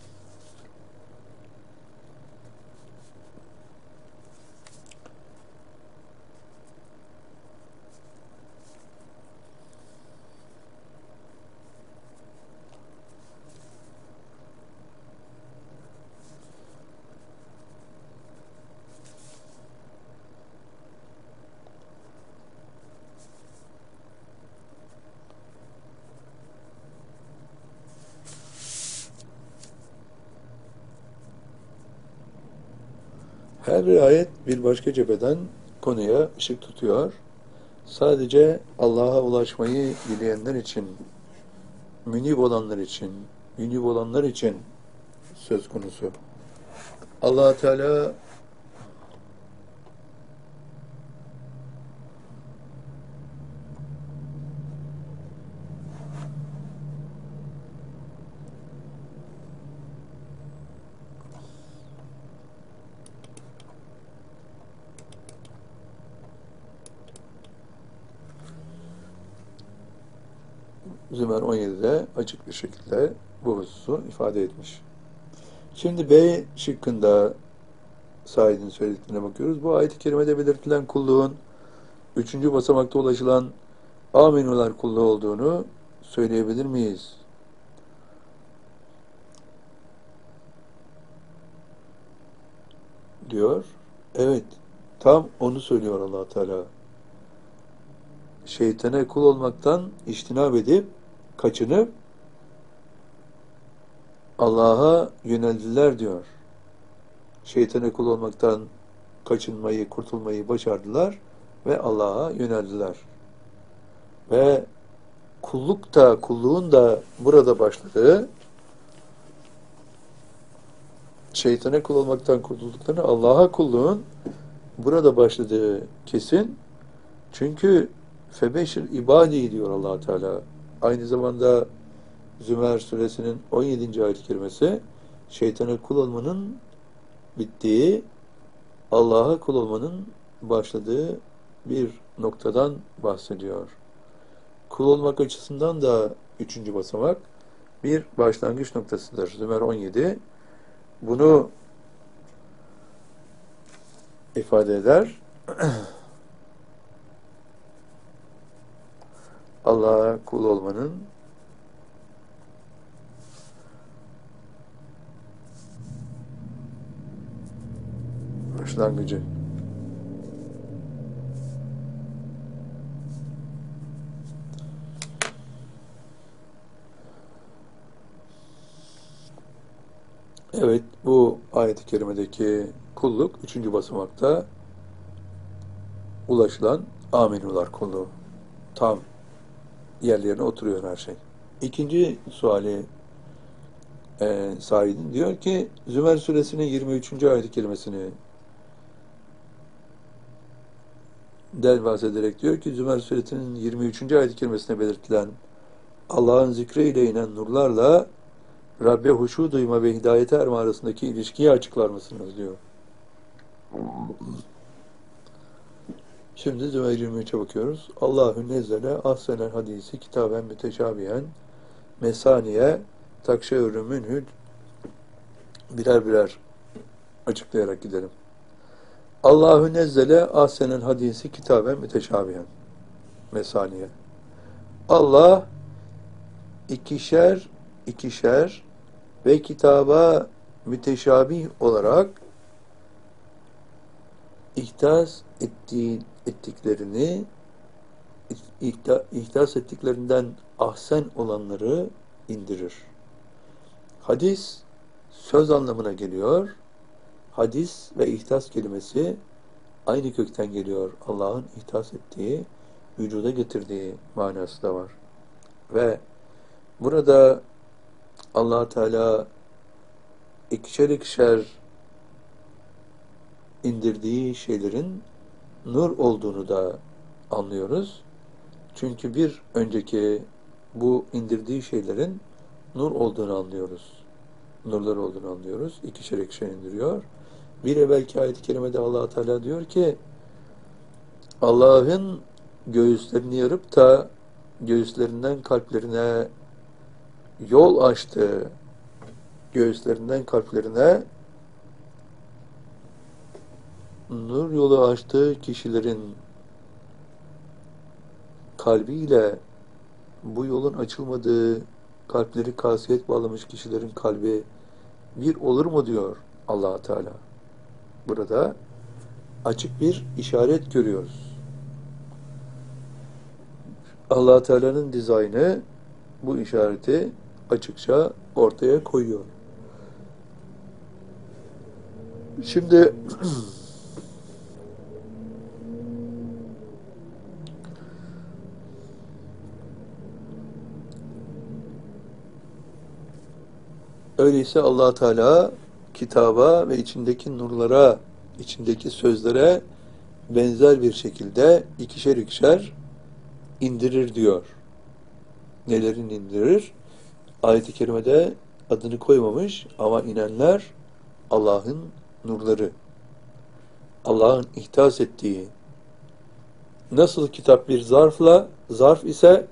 Her ayet bir başka cepheden konuya ışık tutuyor. Sadece Allah'a ulaşmayı dileyenler için, münib olanlar için, münib olanlar için söz konusu. allah Teala Zümer 17'de açık bir şekilde bu hususu ifade etmiş. Şimdi B şıkkında Said'in söylediklerine bakıyoruz. Bu ayet-i kerimede belirtilen kulluğun üçüncü basamakta ulaşılan aminular kulluğu olduğunu söyleyebilir miyiz? diyor. Evet, tam onu söylüyor allah Teala. Şeytana kul olmaktan iştinab edip kaçınıp Allah'a yöneldiler diyor. Şeytana kul olmaktan kaçınmayı, kurtulmayı başardılar ve Allah'a yöneldiler. Ve kulluk da, kulluğun da burada başladığı şeytana kul olmaktan kurtulduklarını Allah'a kulluğun burada başladığı kesin. Çünkü febeşir ibadi diyor allah Teala. Aynı zamanda Zümer suresinin 17. ayet-i kerimesi şeytana kul olmanın bittiği, Allah'a kul olmanın başladığı bir noktadan bahsediyor. Kul olmak açısından da üçüncü basamak bir başlangıç noktasıdır. Zümer 17 bunu ifade eder. Allah'a kul olmanın başlangıcı. Evet, bu ayet-i kerimedeki kulluk üçüncü basamakta ulaşılan aminular kulluğu. Tam yerlerine oturuyor her şey. İkinci suali e, Said'in diyor ki Zümer suresinin 23. ayet-i kerimesini del bahsederek diyor ki Zümer suresinin 23. ayet-i kerimesine belirtilen Allah'ın zikre ile inen nurlarla Rabbe huşu duyma ve hidayete erme arasındaki ilişkiyi açıklar mısınız diyor. Şimdi Zümer 23'e bakıyoruz. Allahü nezzele ahsenel hadisi kitaben müteşabihen mesaniye takşeürü münhü birer birer açıklayarak gidelim. Allahü nezzele ahsenel hadisi kitaben müteşabihen mesaniye. Allah ikişer ikişer ve kitaba müteşabih olarak ihtas ettiği, ettiklerini ihtas ettiklerinden ahsen olanları indirir. Hadis söz anlamına geliyor. Hadis ve ihtas kelimesi aynı kökten geliyor. Allah'ın ihtas ettiği, vücuda getirdiği manası da var. Ve burada allah Teala ikişer ikişer indirdiği şeylerin nur olduğunu da anlıyoruz. Çünkü bir önceki bu indirdiği şeylerin nur olduğunu anlıyoruz. Nurlar olduğunu anlıyoruz. İkişer ikişer indiriyor. Bir evvelki ayet-i kerimede allah Teala diyor ki Allah'ın göğüslerini yarıp da göğüslerinden kalplerine yol açtı. Göğüslerinden kalplerine nur yolu açtığı kişilerin kalbiyle bu yolun açılmadığı kalpleri kasiyet bağlamış kişilerin kalbi bir olur mu diyor allah Teala. Burada açık bir işaret görüyoruz. allah Teala'nın dizaynı bu işareti açıkça ortaya koyuyor. Şimdi Öyleyse allah Teala kitaba ve içindeki nurlara, içindeki sözlere benzer bir şekilde ikişer ikişer indirir diyor. Nelerin indirir? Ayet-i kerimede adını koymamış ama inenler Allah'ın nurları. Allah'ın ihtas ettiği nasıl kitap bir zarfla zarf ise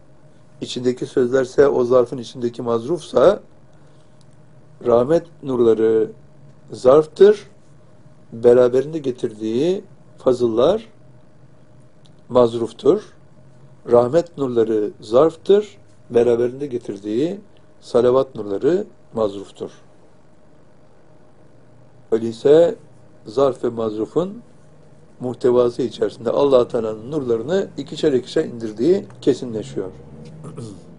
içindeki sözlerse o zarfın içindeki mazrufsa rahmet nurları zarftır. Beraberinde getirdiği fazıllar mazruftur. Rahmet nurları zarftır. Beraberinde getirdiği salavat nurları mazruftur. Öyleyse zarf ve mazrufun muhtevası içerisinde allah Teala'nın nurlarını ikişer ikişer indirdiği kesinleşiyor.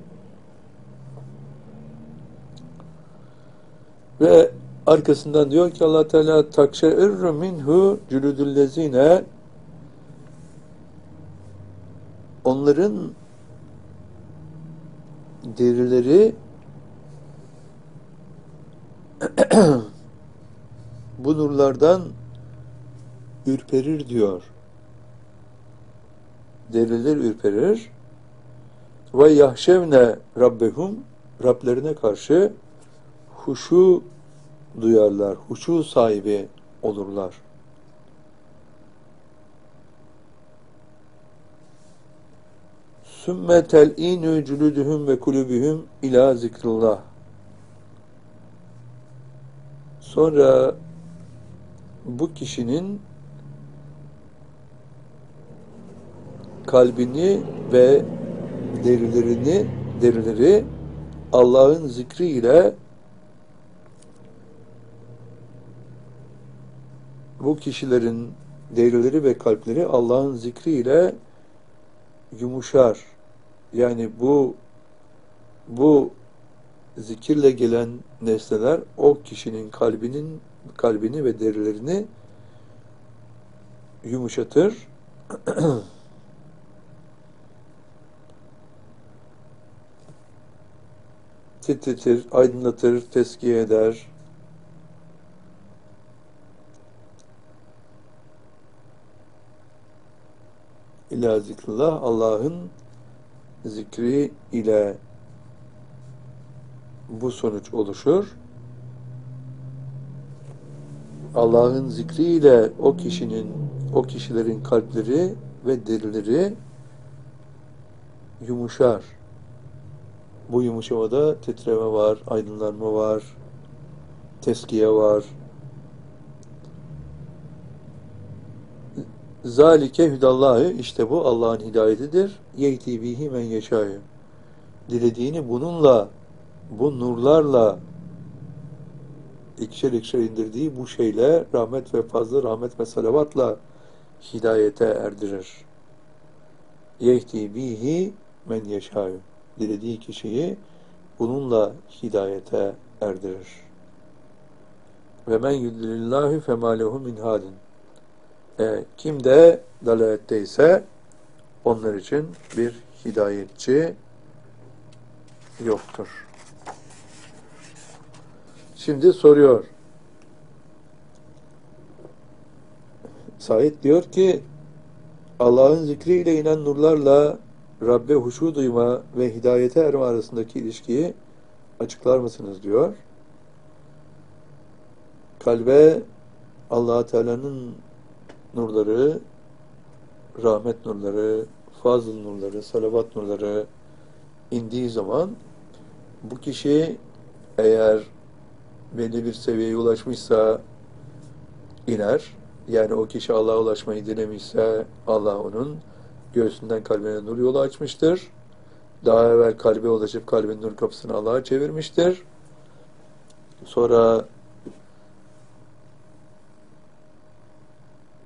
Ve arkasından diyor ki allah Teala takşe'irru minhu cülüdüllezine onların derileri bu nurlardan ürperir diyor. Deriler ürperir. Ve yahşevne rabbehum Rablerine karşı huşu duyarlar, huşu sahibi olurlar. Sümme tel'inü cülüdühüm ve kulübühüm ila zikrillah. Sonra bu kişinin kalbini ve derilerini derileri Allah'ın zikri bu kişilerin derileri ve kalpleri Allah'ın zikri ile yumuşar. Yani bu bu zikirle gelen nesneler o kişinin kalbinin kalbini ve derilerini yumuşatır. titretir, aydınlatır, teskiye eder. İlâ zikrullah Allah'ın zikri ile bu sonuç oluşur. Allah'ın zikriyle o kişinin, o kişilerin kalpleri ve derileri yumuşar. Bu yumuşamada titreme var, aydınlanma var, teskiye var. Zalike hüdallahı işte bu Allah'ın hidayetidir. Yeyti bihi men yeşâyı. Dilediğini bununla, bu nurlarla ikişer ikişer indirdiği bu şeyle rahmet ve fazla rahmet ve salavatla hidayete erdirir. Yehdi bihi men yeşâyı dilediği kişiyi bununla hidayete erdirir. Ve men yudlillahu fema lehu min hadin. E, kim de dalaletteyse onlar için bir hidayetçi yoktur. Şimdi soruyor. Said diyor ki Allah'ın zikriyle inen nurlarla Rabbe huşu duyma ve hidayete erme arasındaki ilişkiyi açıklar mısınız diyor. Kalbe allah Teala'nın nurları, rahmet nurları, fazıl nurları, salavat nurları indiği zaman bu kişi eğer belli bir seviyeye ulaşmışsa iner. Yani o kişi Allah'a ulaşmayı dilemişse Allah onun göğsünden kalbine nur yolu açmıştır. Daha evvel kalbe ulaşıp kalbin nur kapısını Allah'a çevirmiştir. Sonra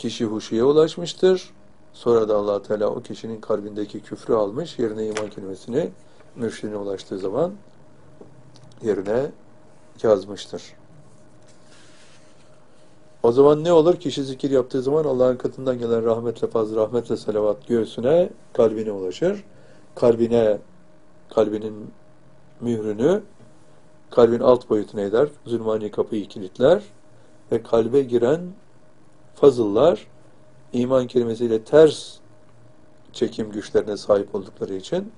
kişi huşuya ulaşmıştır. Sonra da allah Teala o kişinin kalbindeki küfrü almış, yerine iman kelimesini mürşidine ulaştığı zaman yerine yazmıştır. O zaman ne olur? Kişi zikir yaptığı zaman Allah'ın katından gelen rahmetle fazla rahmetle salavat göğsüne, kalbine ulaşır. Kalbine, kalbinin mührünü, kalbin alt boyutuna eder. Zulmani kapıyı kilitler ve kalbe giren fazıllar iman kelimesiyle ters çekim güçlerine sahip oldukları için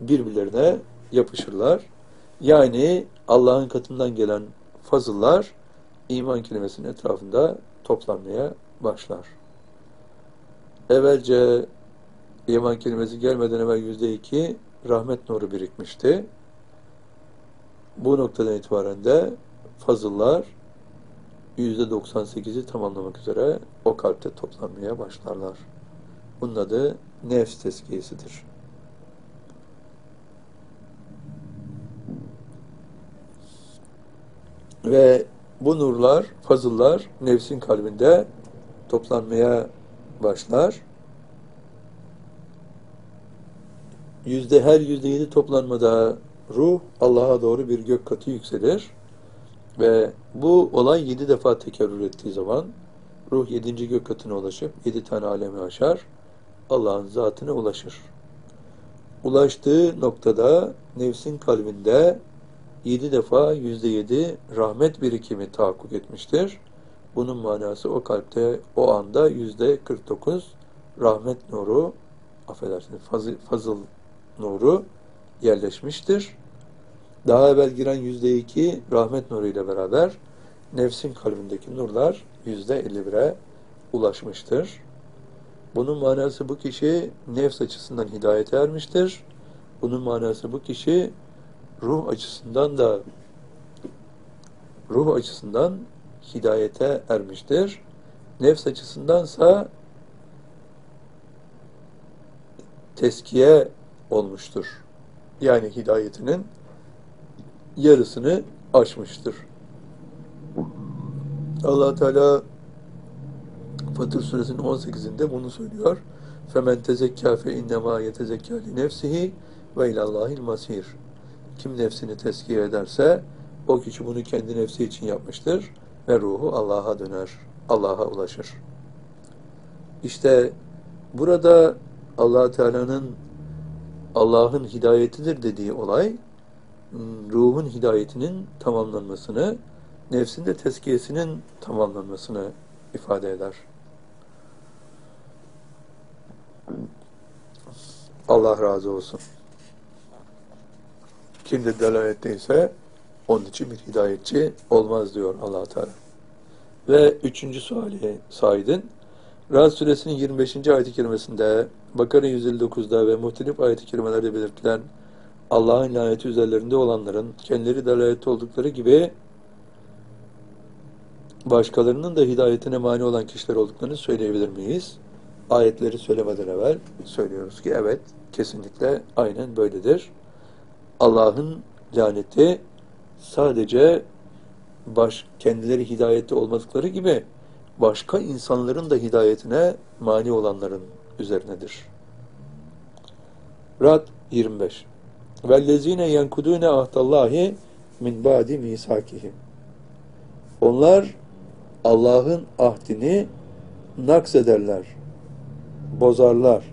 birbirlerine yapışırlar. Yani Allah'ın katından gelen fazıllar iman kelimesinin etrafında toplanmaya başlar. Evvelce iman kelimesi gelmeden evvel yüzde iki rahmet nuru birikmişti. Bu noktadan itibaren de fazıllar 98'i tamamlamak üzere o kalpte toplanmaya başlarlar. Bunun adı nefs tezkiyesidir. Ve bu nurlar, fazıllar nefsin kalbinde toplanmaya başlar. Yüzde her yüzde yedi toplanmada ruh Allah'a doğru bir gök katı yükselir. Ve bu olay yedi defa tekerrür ettiği zaman ruh yedinci gök katına ulaşıp yedi tane alemi aşar. Allah'ın zatına ulaşır. Ulaştığı noktada nefsin kalbinde yedi defa yüzde yedi rahmet birikimi tahakkuk etmiştir. Bunun manası o kalpte o anda yüzde 49 rahmet nuru affedersiniz fazıl, fazıl nuru yerleşmiştir. Daha evvel giren yüzde iki rahmet nuru ile beraber nefsin kalbindeki nurlar yüzde 51'e ulaşmıştır. Bunun manası bu kişi nefs açısından hidayete ermiştir. Bunun manası bu kişi ruh açısından da ruh açısından hidayete ermiştir. Nefs açısındansa teskiye olmuştur. Yani hidayetinin yarısını aşmıştır. allah Teala Fatır suresinin 18'inde bunu söylüyor. فَمَنْ تَزَكَّى فَاِنَّمَا يَتَزَكَّى لِنَفْسِهِ وَاِلَى اللّٰهِ الْمَسِيرِ Kim nefsini teskiye ederse o kişi bunu kendi nefsi için yapmıştır ve ruhu Allah'a döner, Allah'a ulaşır. İşte burada allah Teala'nın Allah'ın hidayetidir dediği olay ruhun hidayetinin tamamlanmasını, nefsin de tezkiyesinin tamamlanmasını ifade eder. Allah razı olsun. Kim de delaletteyse onun için bir hidayetçi olmaz diyor allah Teala. Ve üçüncü suali Said'in Rad suresinin 25. ayet-i kerimesinde Bakara 159'da ve muhtelif ayet-i kerimelerde belirtilen Allah'ın laneti üzerlerinde olanların kendileri dalalette oldukları gibi başkalarının da hidayetine mani olan kişiler olduklarını söyleyebilir miyiz? Ayetleri söylemeden evvel söylüyoruz ki evet, kesinlikle aynen böyledir. Allah'ın laneti sadece baş, kendileri hidayette olmadıkları gibi başka insanların da hidayetine mani olanların üzerinedir. Rad 25 وَالَّذ۪ينَ يَنْكُدُونَ اَهْتَ اللّٰهِ min ba'di misakihim. Onlar Allah'ın ahdini naks ederler, bozarlar.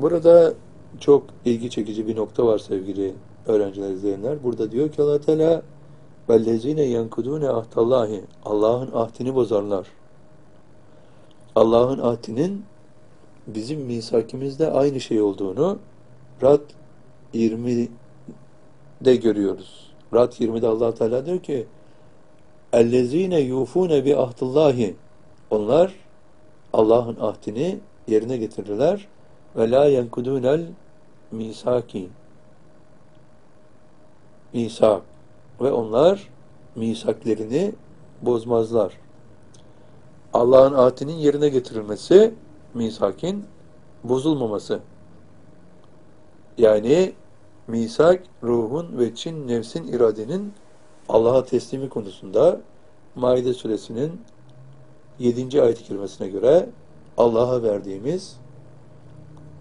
Burada çok ilgi çekici bir nokta var sevgili öğrenciler, izleyenler. Burada diyor ki Allah Teala وَالَّذ۪ينَ يَنْكُدُونَ اَهْتَ اللّٰهِ Allah'ın ahdini bozarlar. Allah'ın ahdinin bizim misakimizde aynı şey olduğunu Rad 20'de görüyoruz. Rad 20'de allah Teala diyor ki اَلَّذ۪ينَ يُوفُونَ بِعَهْدِ Onlar Allah'ın ahdini yerine getirirler ve la yenkudunel misaki misak ve onlar misaklerini bozmazlar. Allah'ın ahdinin yerine getirilmesi misakin bozulmaması. Yani misak ruhun ve çin nefsin iradenin Allah'a teslimi konusunda Maide suresinin 7. ayet-i kerimesine göre Allah'a verdiğimiz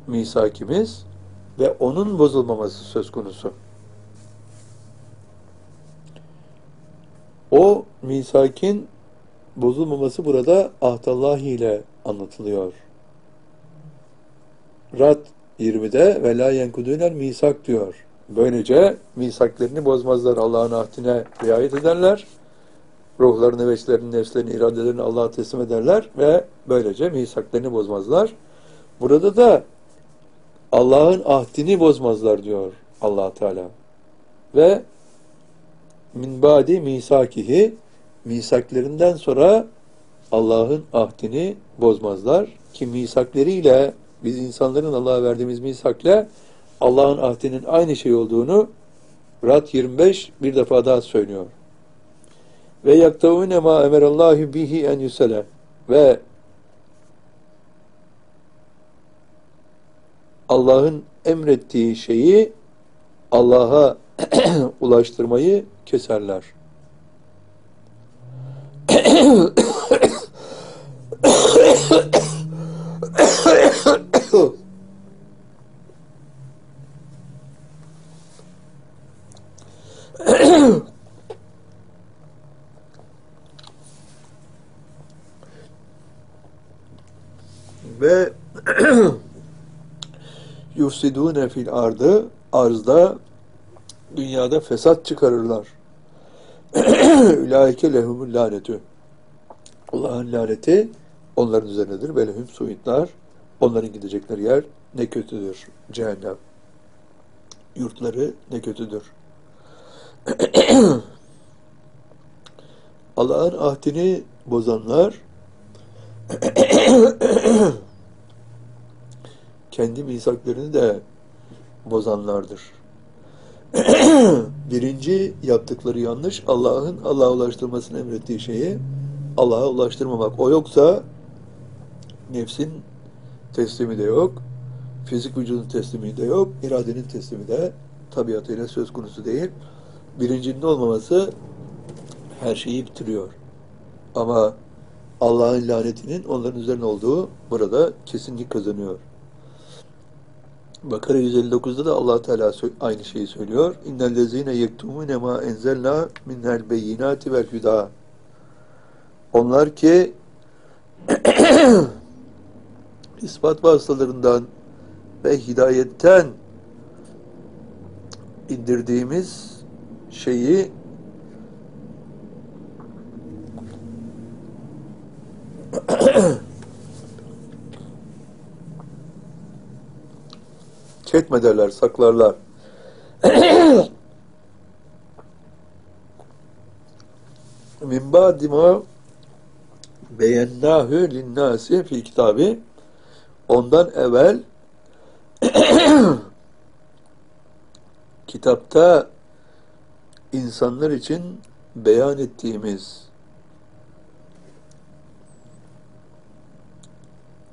misakimiz ve onun bozulmaması söz konusu. O misakin bozulmaması burada ahdallahi ile anlatılıyor. Rad 20'de ve la yenkudûnel misak diyor. Böylece misaklerini bozmazlar. Allah'ın ahdine riayet ederler. Ruhlarını, veçlerini, nefslerini, iradelerini Allah'a teslim ederler ve böylece misaklerini bozmazlar. Burada da Allah'ın ahdini bozmazlar diyor allah Teala. Ve min badi misakihi misaklerinden sonra Allah'ın ahdini bozmazlar. Ki misakleriyle biz insanların Allah'a verdiğimiz misakla Allah'ın ahdinin aynı şey olduğunu Rad 25 bir defa daha söylüyor. Ve yaktavune ma emerallahu bihi en yusele ve Allah'ın emrettiği şeyi Allah'a ulaştırmayı keserler. ve yufsidune fil ardı arzda dünyada fesat çıkarırlar. Ulaike lehumul lanetü. Allah'ın laneti onların üzerinedir. Ve lehum suitler. Onların gidecekleri yer ne kötüdür. Cehennem. Yurtları ne kötüdür. Allah'ın ahdini bozanlar kendi misaklarını da bozanlardır. Birinci yaptıkları yanlış Allah'ın Allah'a ulaştırmasını emrettiği şeyi Allah'a ulaştırmamak. O yoksa nefsin teslimi de yok, fizik vücudun teslimi de yok, iradenin teslimi de tabiatıyla söz konusu değil. Birincinin olmaması her şeyi bitiriyor. Ama Allah'ın lanetinin onların üzerine olduğu burada kesinlik kazanıyor. Bakara 159'da da Allah Teala aynı şeyi söylüyor. İnnellezine yektumune ma enzelna minel beyinati vel huda. Onlar ki ispat vasıtalarından ve hidayetten indirdiğimiz şeyi ketmederler, saklarlar. Min ba'di ma beyennâhü linnâsi fil kitabı ondan evvel kitapta insanlar için beyan ettiğimiz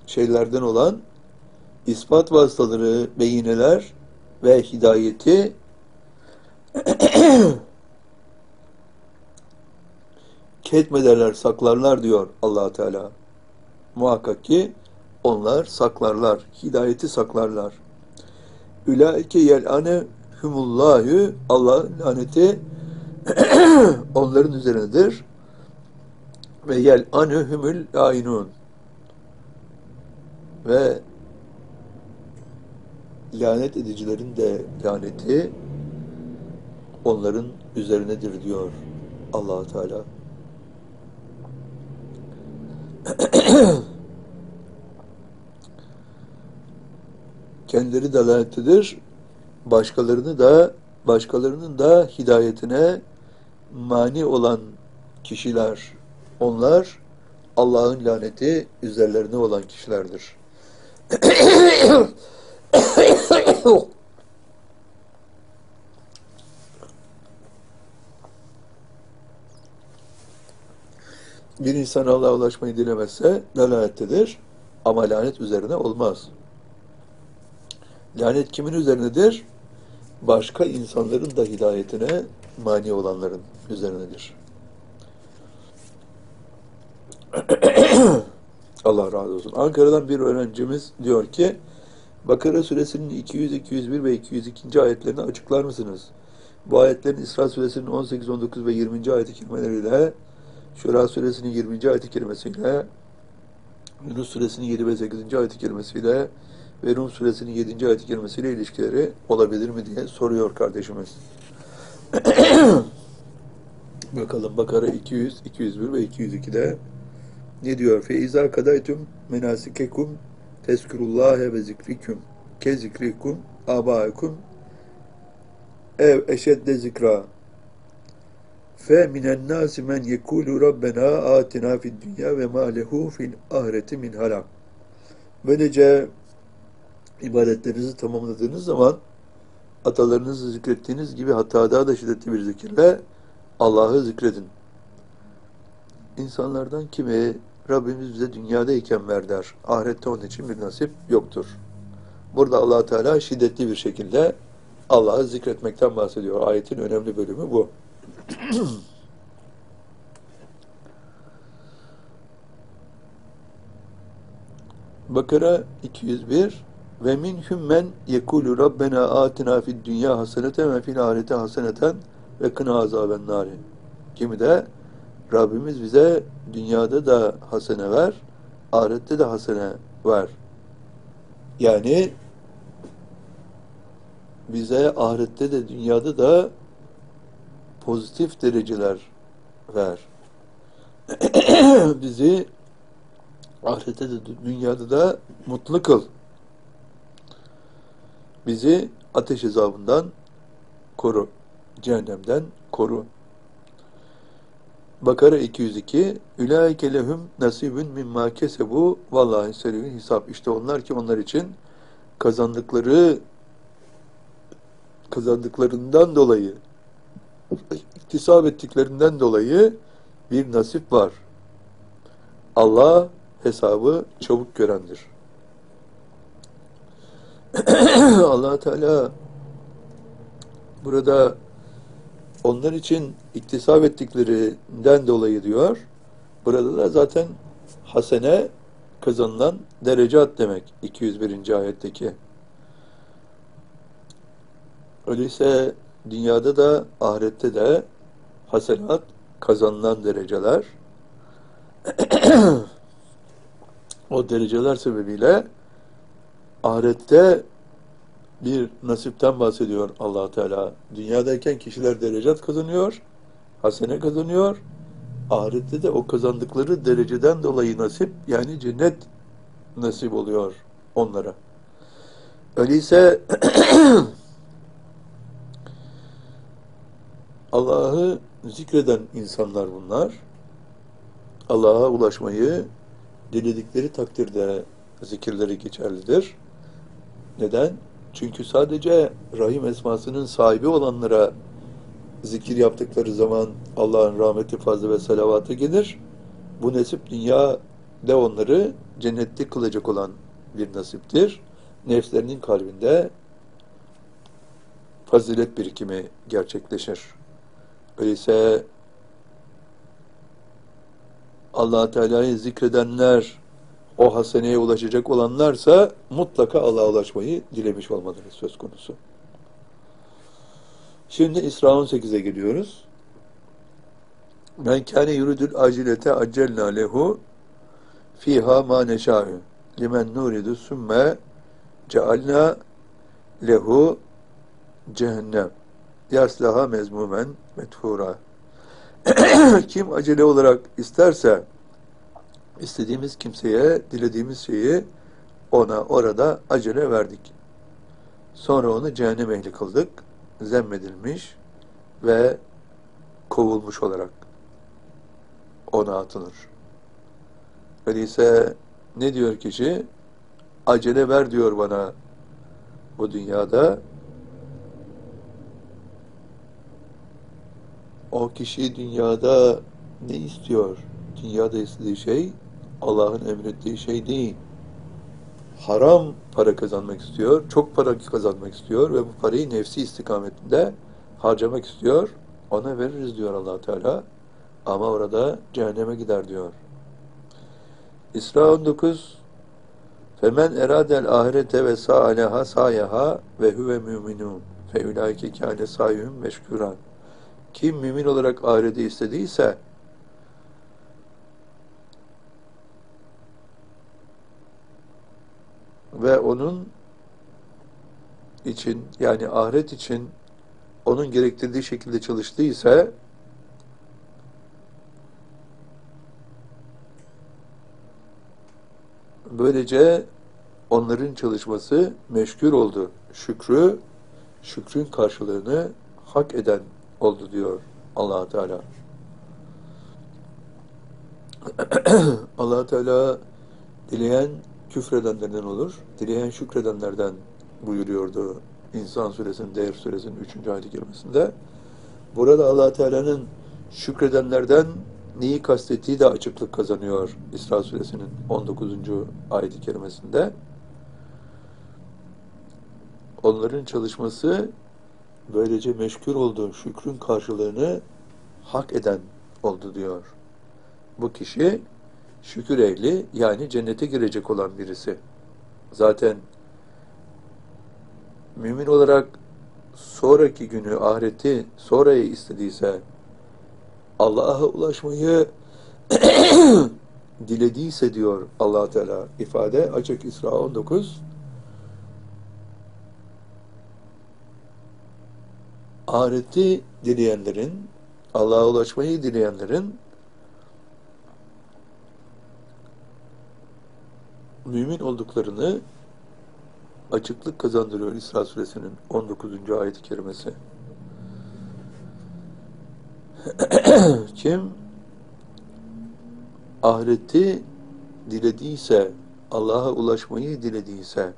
şeylerden olan ispat vasıtaları, beyineler ve hidayeti ketmederler, saklarlar diyor allah Teala. Muhakkak ki onlar saklarlar, hidayeti saklarlar. Ülaike yel'ane humullahü Allah'ın laneti onların üzerinedir. Ve yel'ane humul aynun ve lanet edicilerin de laneti onların üzerinedir diyor allah Teala. Kendileri dalanettedir. Başkalarını da başkalarının da hidayetine mani olan kişiler onlar Allah'ın laneti üzerlerine olan kişilerdir. Bir insan Allah'a ulaşmayı dilemezse lalettedir. Ama lanet üzerine olmaz. Lanet kimin üzerinedir? Başka insanların da hidayetine mani olanların üzerinedir. Allah razı olsun. Ankara'dan bir öğrencimiz diyor ki Bakara suresinin 200, 201 ve 202. ayetlerini açıklar mısınız? Bu ayetlerin İsra suresinin 18, 19 ve 20. ayet-i kerimeleriyle Şura suresinin 20. ayet-i kerimesiyle Yunus suresinin 7 ve 8. ayet-i kerimesiyle ve Rum suresinin 7. ayet-i kerimesiyle ilişkileri olabilir mi diye soruyor kardeşimiz. Bakalım Bakara 200, 201 ve 202'de ne diyor? Feiza kadaytum menasikekum tezkurullâhe ve zikriküm ke zikrikum abâekum ev eşedde zikra. Fe minen nâsi men yekûlu rabbena atina fid dünya ve mâ lehu fil ahireti min halak böylece ibadetlerinizi tamamladığınız zaman atalarınızı zikrettiğiniz gibi hatta daha da şiddetli bir zikirle Allah'ı zikredin. İnsanlardan kimi Rabbimiz bize dünyadayken ver der. Ahirette onun için bir nasip yoktur. Burada allah Teala şiddetli bir şekilde Allah'ı zikretmekten bahsediyor. Ayetin önemli bölümü bu. Bakara 201 ve minhum men yekulu rabbena atina fid dünya haseneten ve fil ahirete haseneten ve kına azaben nari. Kimi de Rabbimiz bize dünyada da hasene ver, ahirette de hasene ver. Yani bize ahirette de dünyada da pozitif dereceler ver. Bizi ahirette de dünyada da mutlu kıl. Bizi ateş azabından koru. Cehennemden koru. Bakara 202 Ulaike lehum nasibun mimma kesebu vallahi serivin hesap. İşte onlar ki onlar için kazandıkları kazandıklarından dolayı iktisap ettiklerinden dolayı bir nasip var. Allah hesabı çabuk görendir. allah Teala burada onlar için iktisap ettiklerinden dolayı diyor. Burada da zaten hasene kazanılan derecat demek 201. ayetteki. Öyleyse dünyada da ahirette de hasenat kazanılan dereceler o dereceler sebebiyle ahirette bir nasipten bahsediyor allah Teala. Dünyadayken kişiler derecat kazanıyor, hasene kazanıyor. Ahirette de o kazandıkları dereceden dolayı nasip, yani cennet nasip oluyor onlara. Öyleyse Allah'ı zikreden insanlar bunlar. Allah'a ulaşmayı diledikleri takdirde zikirleri geçerlidir. Neden? Çünkü sadece Rahim esmasının sahibi olanlara zikir yaptıkları zaman Allah'ın rahmeti, fazla ve salavatı gelir. Bu nasip dünyada onları cennette kılacak olan bir nasiptir. Nefslerinin kalbinde fazilet birikimi gerçekleşir. Öyleyse allah Teala'yı zikredenler o haseneye ulaşacak olanlarsa mutlaka Allah'a ulaşmayı dilemiş olmaları söz konusu. Şimdi İsra 18'e geliyoruz. Men kâne yuridul acilete accelna lehu fiha ma neşâ'ü limen nuridu sümme cealna lehu cehennem yaslaha mezmumen methura kim acele olarak isterse istediğimiz kimseye dilediğimiz şeyi ona orada acele verdik. Sonra onu cehennem ehli kıldık, zemmedilmiş ve kovulmuş olarak ona atılır. Öyleyse ne diyor kişi? Acele ver diyor bana bu dünyada. O kişi dünyada ne istiyor? Dünyada istediği şey Allah'ın emrettiği şey değil. Haram para kazanmak istiyor, çok para kazanmak istiyor ve bu parayı nefsi istikametinde harcamak istiyor. Ona veririz diyor allah Teala. Ama orada cehenneme gider diyor. İsra 19 Femen eradel ahirete ve sa'aleha sayaha ve huve müminun fe ulaike kâne sayyum meşkuran. Kim mümin olarak ahireti istediyse ve onun için yani ahiret için onun gerektirdiği şekilde çalıştıysa böylece onların çalışması meşgul oldu. Şükrü, şükrün karşılığını hak eden oldu diyor allah Teala. allah Teala dileyen küfredenlerden olur, dileyen şükredenlerden buyuruyordu İnsan suresinin, Değer suresinin 3. ayet-i. Burada allah Teala'nın şükredenlerden neyi kastettiği de açıklık kazanıyor İsra suresinin 19. ayet-i kerimesinde. Onların çalışması böylece meşgul olduğu şükrün karşılığını hak eden oldu diyor. Bu kişi şükür ehli yani cennete girecek olan birisi. Zaten mümin olarak sonraki günü, ahireti sonrayı istediyse Allah'a ulaşmayı dilediyse diyor allah Teala ifade açık İsra 19 ahireti dileyenlerin Allah'a ulaşmayı dileyenlerin mümin olduklarını açıklık kazandırıyor İsra suresinin 19. ayet-i kerimesi. Kim ahireti dilediyse, Allah'a ulaşmayı dilediyse,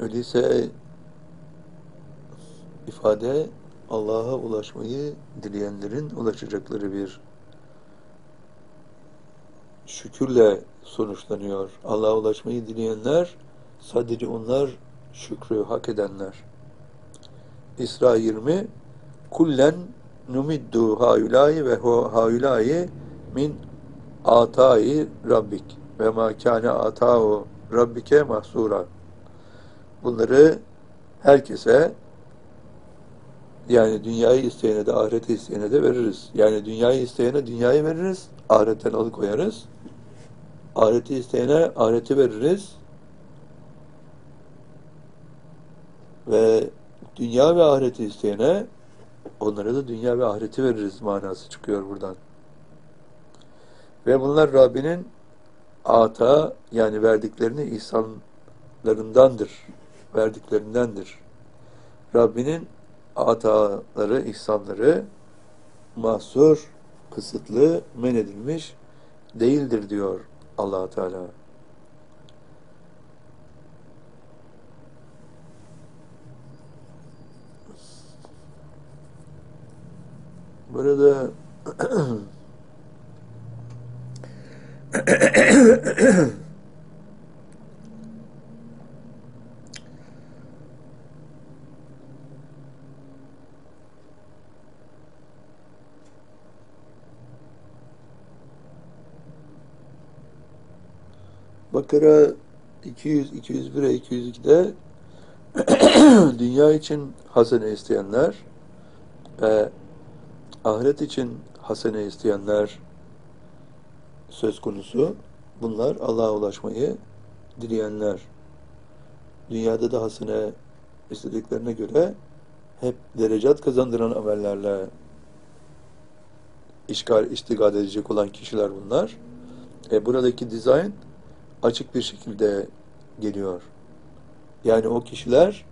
öyleyse ifade Allah'a ulaşmayı dileyenlerin ulaşacakları bir şükürle sonuçlanıyor. Allah'a ulaşmayı dileyenler sadece onlar şükrü hak edenler. İsra 20 Kullen numiddu hayulâi ve hayulâi min atâi rabbik ve mâ kâne atâhu rabbike mahsura. Bunları herkese yani dünyayı isteyene de ahireti isteyene de veririz. Yani dünyayı isteyene dünyayı veririz, ahiretten alıkoyarız. Ahireti isteyene ahireti veririz. Ve dünya ve ahireti isteyene onlara da dünya ve ahireti veririz manası çıkıyor buradan. Ve bunlar Rabbinin ata yani verdiklerini ihsanlarındandır. Verdiklerindendir. Rabbinin ataları, ihsanları mahsur, kısıtlı, men edilmiş değildir diyor allah Teala. Burada Bakara 200, 201'e 202'de dünya için hasene isteyenler ve ahiret için hasene isteyenler söz konusu. Bunlar Allah'a ulaşmayı dileyenler. Dünyada da hasene istediklerine göre hep derecat kazandıran amellerle işgal, iştigal edecek olan kişiler bunlar. E, buradaki dizayn açık bir şekilde geliyor. Yani o kişiler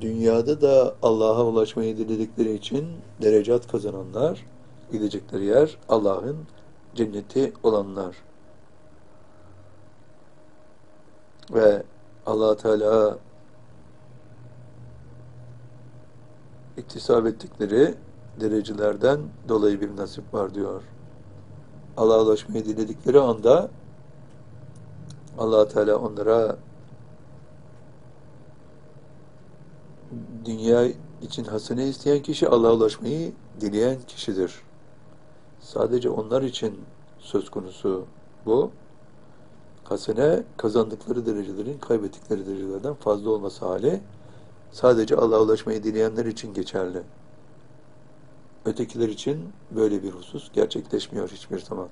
dünyada da Allah'a ulaşmayı diledikleri için derecat kazananlar, gidecekleri yer Allah'ın cenneti olanlar. Ve allah Teala iktisap ettikleri derecelerden dolayı bir nasip var diyor. Allah'a ulaşmayı diledikleri anda allah Teala onlara dünya için hasene isteyen kişi Allah'a ulaşmayı dileyen kişidir. Sadece onlar için söz konusu bu. Hasene kazandıkları derecelerin kaybettikleri derecelerden fazla olması hali sadece Allah'a ulaşmayı dileyenler için geçerli. Ötekiler için böyle bir husus gerçekleşmiyor hiçbir zaman.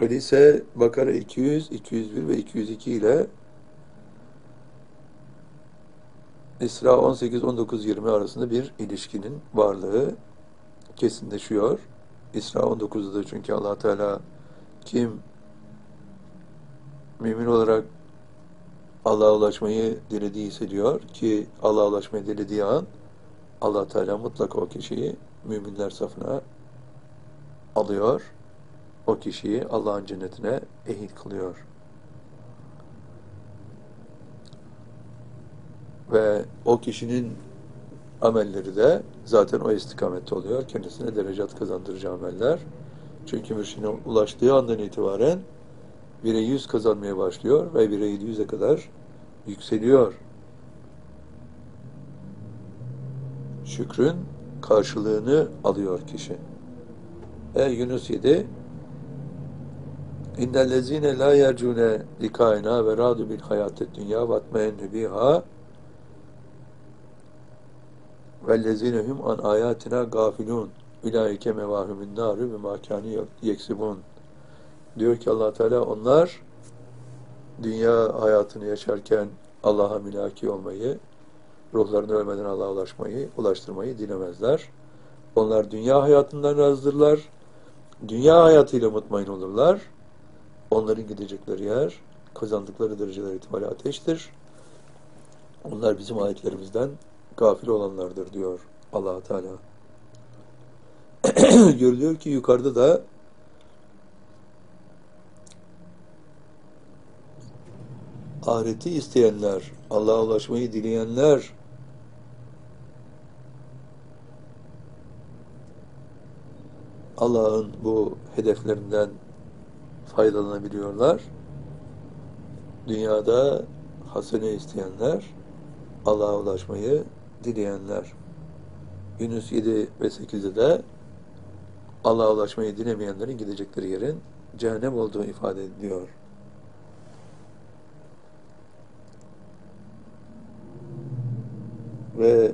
Öyleyse Bakara 200, 201 ve 202 ile İsra 18, 19, 20 arasında bir ilişkinin varlığı kesinleşiyor. İsra 19'da da çünkü allah Teala kim mümin olarak Allah'a ulaşmayı dilediği diyor ki Allah'a ulaşmayı dilediği an allah Teala mutlaka o kişiyi müminler safına alıyor o kişiyi Allah'ın cennetine ehil kılıyor. Ve o kişinin amelleri de zaten o istikamette oluyor. Kendisine derecat kazandırıcı ameller. Çünkü mürşine ulaştığı andan itibaren 1'e 100 kazanmaya başlıyor ve 1'e 700'e kadar yükseliyor. Şükrün karşılığını alıyor kişi. E Yunus 7 İnnellezine la yercune likayna ve radu bil hayatet dünya ve atmeyenne biha vellezine hum an ayatina gafilun ulaike mevahumun naru ve makani yeksibun diyor ki allah Teala onlar dünya hayatını yaşarken Allah'a mülaki olmayı, ruhlarını ölmeden Allah'a ulaşmayı, ulaştırmayı dilemezler. Onlar dünya hayatından razdırlar, dünya hayatıyla mutmain olurlar Onların gidecekleri yer, kazandıkları dereceler itibariyle ateştir. Onlar bizim ayetlerimizden gafil olanlardır diyor allah Teala. Görülüyor ki yukarıda da ahireti isteyenler, Allah'a ulaşmayı dileyenler Allah'ın bu hedeflerinden faydalanabiliyorlar. Dünyada hasene isteyenler, Allah'a ulaşmayı dileyenler. Yunus 7 ve 8'de de Allah'a ulaşmayı dilemeyenlerin gidecekleri yerin cehennem olduğu ifade ediliyor. Ve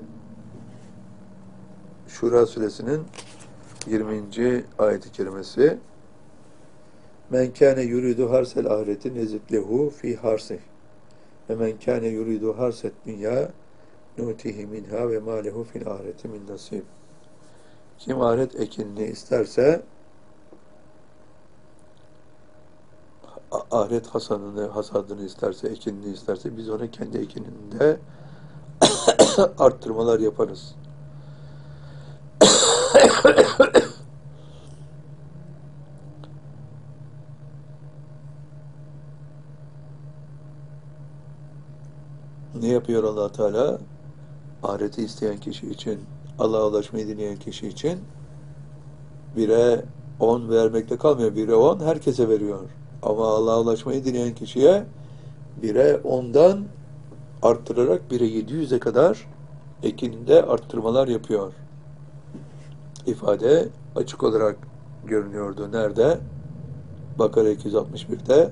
Şura suresinin 20. ayet-i kerimesi Men kâne yuridu harsel ahireti nezid lehu fi harsih ve men kâne yuridu harset dünya nutihi minha ve ma lehu fil ahireti min nasib kim ahiret ekinini isterse ahiret hasadını, hasadını isterse, ekinini isterse biz ona kendi ekininde arttırmalar yaparız. ne yapıyor allah Teala? Ahireti isteyen kişi için, Allah'a ulaşmayı dileyen kişi için bire on vermekte kalmıyor. Bire on herkese veriyor. Ama Allah'a ulaşmayı dileyen kişiye bire ondan arttırarak bire yedi yüze kadar ekininde arttırmalar yapıyor. İfade açık olarak görünüyordu. Nerede? Bakara 261'de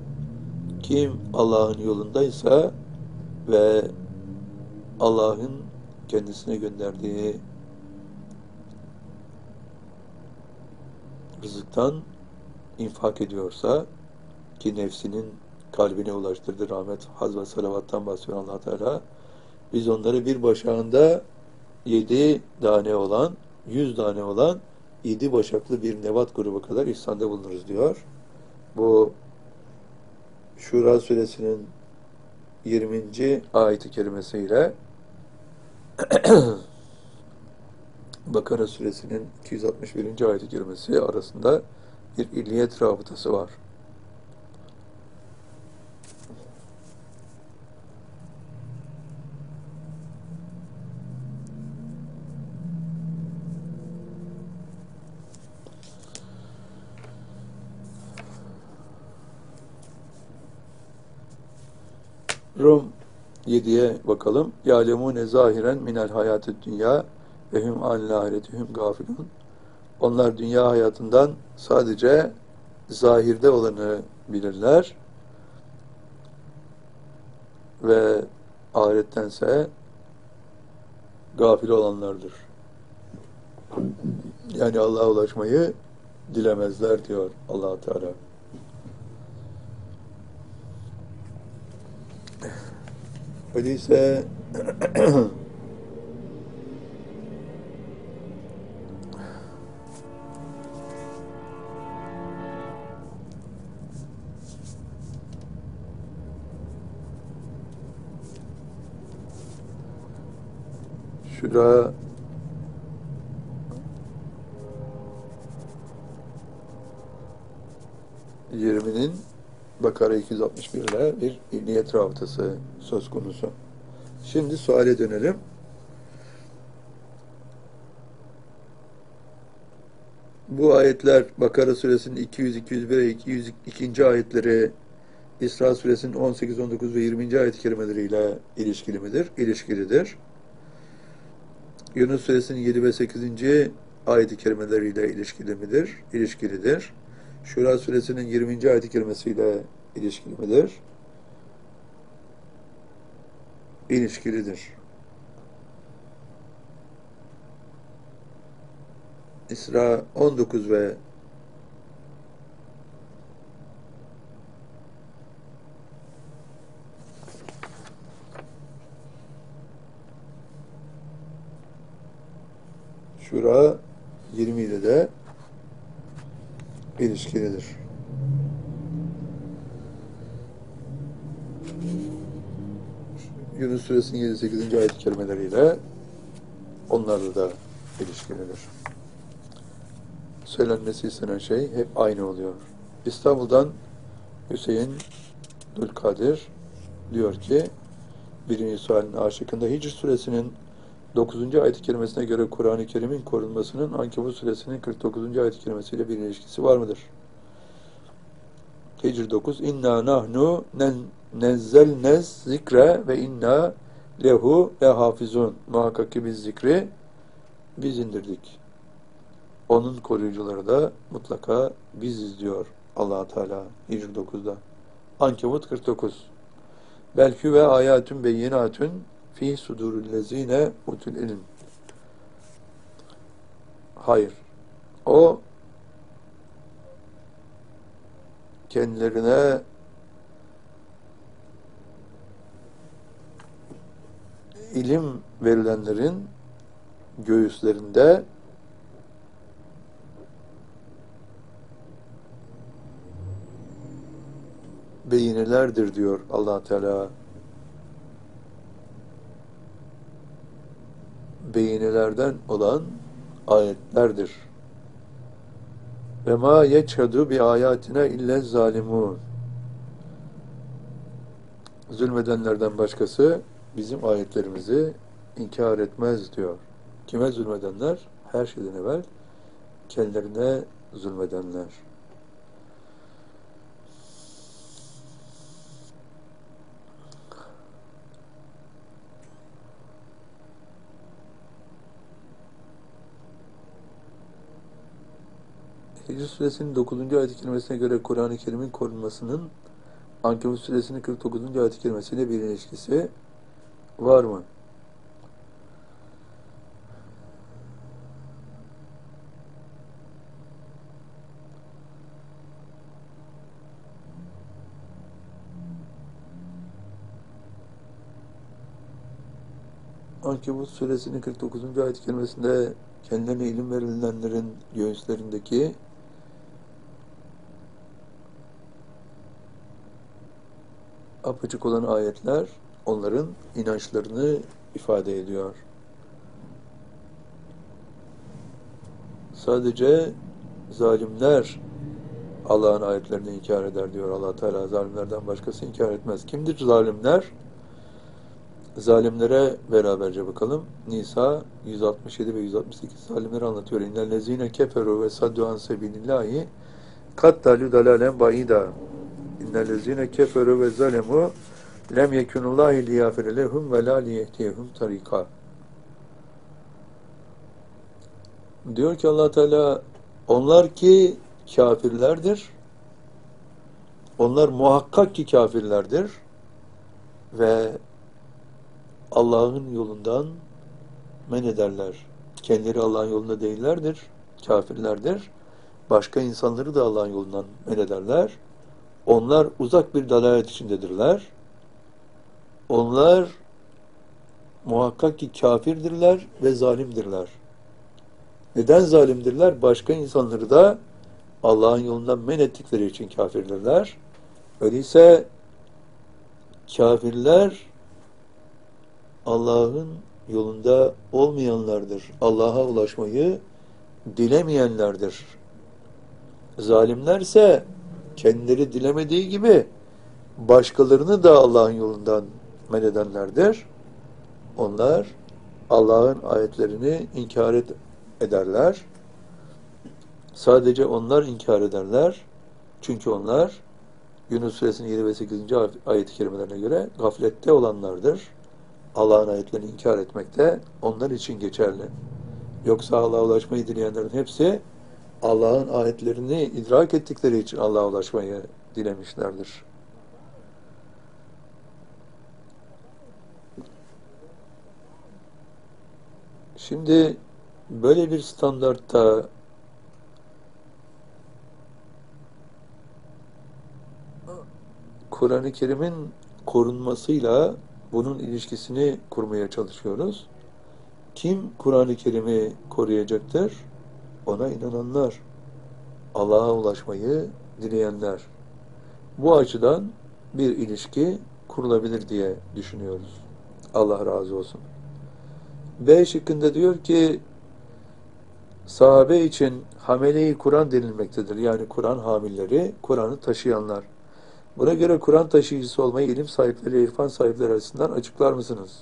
kim Allah'ın yolundaysa ve Allah'ın kendisine gönderdiği rızıktan infak ediyorsa ki nefsinin kalbine ulaştırdığı rahmet, haz ve salavattan bahsediyor allah Teala. Biz onları bir başağında yedi tane olan, yüz tane olan yedi başaklı bir nevat grubu kadar ihsanda bulunuruz diyor. Bu Şura suresinin 20. ayeti kerimesiyle Bakara suresinin 261. ayeti kerimesi arasında bir illiyet rabıtası var. Rum 7'ye bakalım. Yâlemûne zâhiren minel hayâtü dünya ve hum anil ahireti hum gafilun. Onlar dünya hayatından sadece zahirde olanı bilirler ve ahirettense gafil olanlardır. Yani Allah'a ulaşmayı dilemezler diyor allah Teala. Öyleyse Şura yirminin Bakara 261'le bir niyet rabıtası söz konusu. Şimdi suale dönelim. Bu ayetler Bakara suresinin 200, 201 ve 202. ayetleri İsra suresinin 18, 19 ve 20. ayet kelimeleriyle ilişkili midir? İlişkilidir. Yunus suresinin 7 ve 8. ayet-i kerimeleriyle ilişkili midir? İlişkilidir. Şura suresinin 20. ayet-i kerimesiyle ilişkili midir? İlişkilidir. İsra 19 ve Şura 20 ile de ilişkilidir. Yunus Suresinin 7-8. ayet-i kerimeleriyle onlarla da ilişkilidir. Söylenmesi istenen şey hep aynı oluyor. İstanbul'dan Hüseyin Dülkadir diyor ki birinci sualin aşıkında Hicr suresinin 9. ayet-i kerimesine göre Kur'an-ı Kerim'in korunmasının Ankebut suresinin 49. ayet-i kerimesiyle bir ilişkisi var mıdır? Hicr 9 İnna nahnu nezzelnez zikre ve inna lehu lehafizun muhakkak ki biz zikri biz indirdik. Onun koruyucuları da mutlaka biziz diyor allah Teala Hicr 9'da. Ankebut 49 Belki ve ayatun beyinatun fi sudurillezine utul ilim. Hayır. O kendilerine ilim verilenlerin göğüslerinde beyinelerdir diyor allah Teala. Beyinelerden olan ayetlerdir. Ve ma yeçhadu bi ayatine ille zalimun. Zulmedenlerden başkası bizim ayetlerimizi inkar etmez diyor. Kime zulmedenler? Her şeyden evvel kendilerine zulmedenler. Hicr suresinin 9. ayet-i kerimesine göre Kur'an-ı Kerim'in korunmasının Ankebut suresinin 49. ayet-i kerimesiyle bir ilişkisi var mı? Ankebut suresinin 49. ayet-i kerimesinde kendilerine ilim verilenlerin göğüslerindeki apaçık olan ayetler onların inançlarını ifade ediyor. Sadece zalimler Allah'ın ayetlerini inkar eder diyor allah Teala. Zalimlerden başkası inkar etmez. Kimdir zalimler? Zalimlere beraberce bakalım. Nisa 167 ve 168 zalimleri anlatıyor. İnnellezine keferu ve saddu an sebilillahi kattalu dalalen baida. İnnellezine keferu ve zalemu lem yekunullahi liyafire lehum ve la liyehtiyehum tarika. Diyor ki allah Teala onlar ki kafirlerdir. Onlar muhakkak ki kafirlerdir ve Allah'ın yolundan men ederler. Kendileri Allah'ın yolunda değillerdir, kafirlerdir. Başka insanları da Allah'ın yolundan men ederler. Onlar uzak bir dalalet içindedirler. Onlar muhakkak ki kafirdirler ve zalimdirler. Neden zalimdirler? Başka insanları da Allah'ın yolundan men ettikleri için kafirdirler. Öyleyse kafirler Allah'ın yolunda olmayanlardır. Allah'a ulaşmayı dilemeyenlerdir. Zalimlerse kendileri dilemediği gibi başkalarını da Allah'ın yolundan men edenlerdir. Onlar Allah'ın ayetlerini inkar ederler. Sadece onlar inkar ederler. Çünkü onlar Yunus Suresinin 7 ve 8. ayet-i kerimelerine göre gaflette olanlardır. Allah'ın ayetlerini inkar etmek de onlar için geçerli. Yoksa Allah'a ulaşmayı dileyenlerin hepsi Allah'ın ayetlerini idrak ettikleri için Allah'a ulaşmayı dilemişlerdir. Şimdi böyle bir standartta Kur'an-ı Kerim'in korunmasıyla bunun ilişkisini kurmaya çalışıyoruz. Kim Kur'an-ı Kerim'i koruyacaktır? Ona inananlar, Allah'a ulaşmayı dileyenler. Bu açıdan bir ilişki kurulabilir diye düşünüyoruz. Allah razı olsun. B şıkkında diyor ki sahabe için hamele-i Kur'an denilmektedir. Yani Kur'an hamilleri, Kur'an'ı taşıyanlar. Buna göre Kur'an taşıyıcısı olmayı ilim sahipleri, irfan sahipleri arasından açıklar mısınız?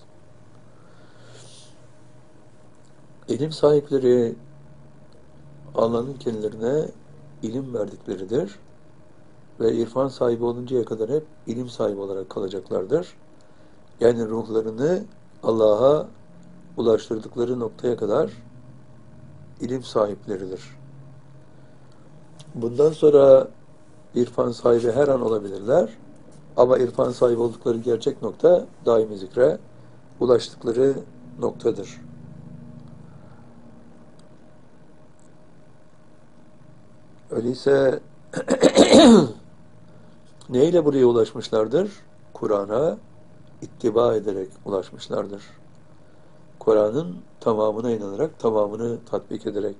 İlim sahipleri Allah'ın kendilerine ilim verdikleridir ve irfan sahibi oluncaya kadar hep ilim sahibi olarak kalacaklardır. Yani ruhlarını Allah'a ulaştırdıkları noktaya kadar ilim sahipleridir. Bundan sonra irfan sahibi her an olabilirler. Ama irfan sahibi oldukları gerçek nokta daimi zikre ulaştıkları noktadır. Öyleyse neyle buraya ulaşmışlardır? Kur'an'a ittiba ederek ulaşmışlardır. Kur'an'ın tamamına inanarak, tamamını tatbik ederek.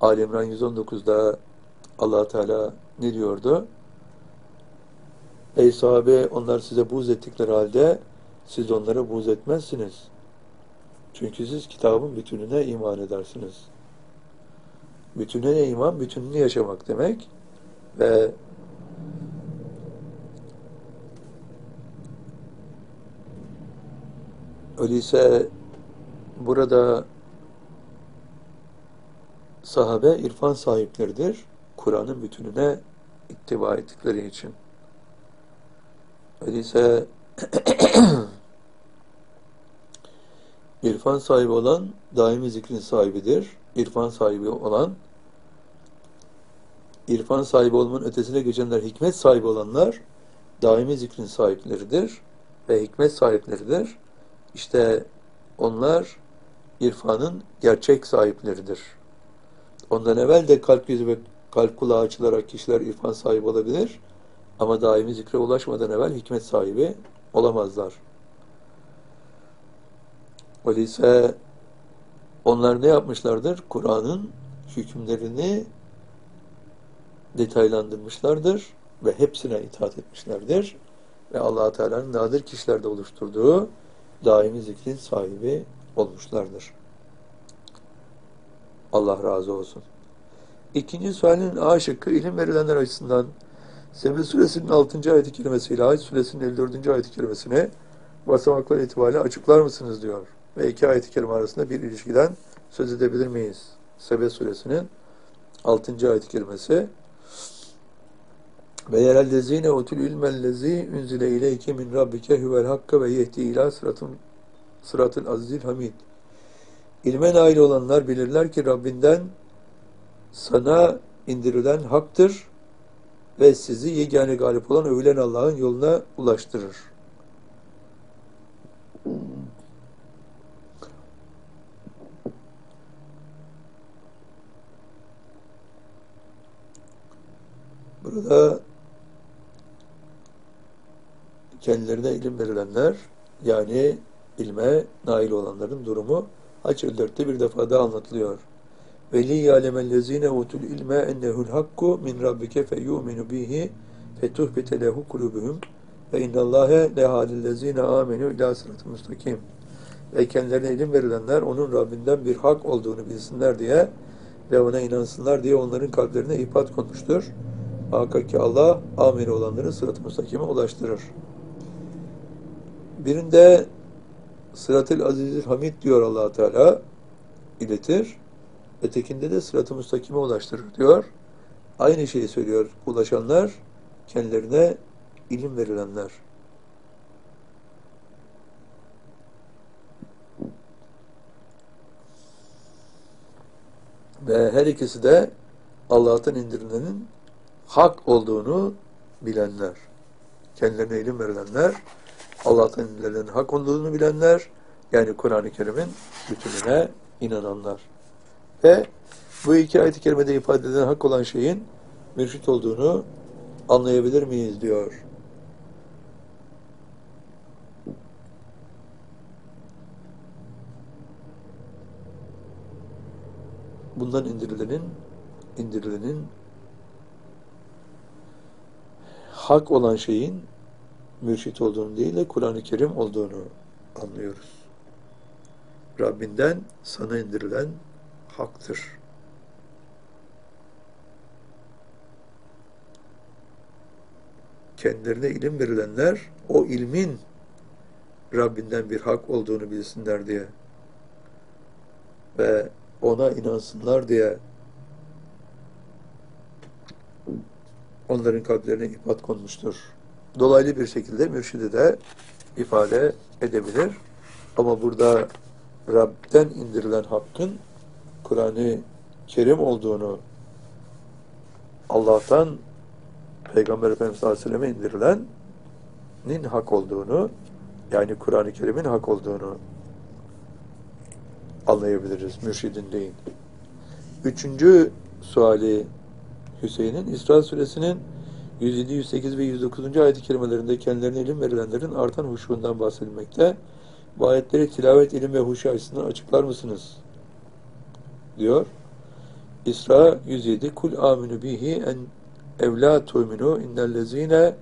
Alimran 119'da allah Teala ne diyordu? Ey sahabe onlar size buz ettikleri halde siz onlara buz etmezsiniz. Çünkü siz kitabın bütününe iman edersiniz. Bütününe iman, bütününü yaşamak demek. Ve öyleyse burada sahabe irfan sahipleridir. Kur'an'ın bütününe ittiba ettikleri için. Öyleyse irfan sahibi olan daimi zikrin sahibidir. İrfan sahibi olan irfan sahibi olmanın ötesine geçenler hikmet sahibi olanlar daimi zikrin sahipleridir ve hikmet sahipleridir. İşte onlar irfanın gerçek sahipleridir. Ondan evvel de kalp yüzü ve kalp kulağı açılarak kişiler irfan sahibi olabilir ama daimi zikre ulaşmadan evvel hikmet sahibi olamazlar. Öyleyse onlar ne yapmışlardır? Kur'an'ın hükümlerini detaylandırmışlardır ve hepsine itaat etmişlerdir. Ve allah Teala'nın nadir kişilerde oluşturduğu daimi zikrin sahibi olmuşlardır. Allah razı olsun. İkinci sualin A şıkkı ilim verilenler açısından Sebe suresinin 6. ayet-i kerimesiyle Hac suresinin 54. ayet-i kerimesine basamaklar itibariyle açıklar mısınız diyor. Ve iki ayet-i kerime arasında bir ilişkiden söz edebilir miyiz? Sebe suresinin 6. ayet-i kerimesi ve yerellezine utul ilmellezi unzile ileyke min rabbike huvel hakka ve yehdi ila sıratın sıratıl azizil hamid. İlme nail olanlar bilirler ki Rabbinden sana indirilen haktır ve sizi yegane galip olan övülen Allah'ın yoluna ulaştırır. Burada kendilerine ilim verilenler yani ilme nail olanların durumu Haç 54'te bir defa daha anlatılıyor. Ve li ya'lemellezine utul ilme ennehu'l hakku min rabbike fe yu'minu bihi fetuhbite lehu kulubuhum ve innallâhe lehalillezine amenu ila sıratı müstakim. Ve kendilerine ilim verilenler onun Rabbinden bir hak olduğunu bilsinler diye ve ona inansınlar diye onların kalplerine ipat konmuştur. Muhakkak ki Allah amiri olanları sırat-ı ulaştırır. Birinde sırat-ı azizül hamid diyor allah Teala iletir. Ötekinde de sırat-ı müstakime ulaştırır diyor. Aynı şeyi söylüyor ulaşanlar, kendilerine ilim verilenler. Ve her ikisi de Allah'tan indirilenin hak olduğunu bilenler. Kendilerine ilim verilenler, Allah'tan indirilenin hak olduğunu bilenler, yani Kur'an-ı Kerim'in bütününe inananlar. Ve bu iki ayet-i kerimede ifade edilen hak olan şeyin mürşit olduğunu anlayabilir miyiz diyor. Bundan indirilenin indirilenin hak olan şeyin mürşit olduğunu değil de Kur'an-ı Kerim olduğunu anlıyoruz. Rabbinden sana indirilen haktır. Kendilerine ilim verilenler o ilmin Rabbinden bir hak olduğunu bilsinler diye ve ona inansınlar diye onların kalplerine ipat konmuştur. Dolaylı bir şekilde mürşidi de ifade edebilir. Ama burada Rab'den indirilen hakkın Kur'an-ı Kerim olduğunu Allah'tan Peygamber Efendimiz Aleyhisselam'a indirilenin hak olduğunu yani Kur'an-ı Kerim'in hak olduğunu anlayabiliriz. Mürşidin değil. Üçüncü suali Hüseyin'in İsra suresinin 107, 108 ve 109. ayet-i kerimelerinde kendilerine ilim verilenlerin artan huşuğundan bahsedilmekte. Bu ayetleri tilavet, ilim ve huşu açısından açıklar mısınız? diyor. İsra 107 Kul aminu bihi en evla tu'minu innellezine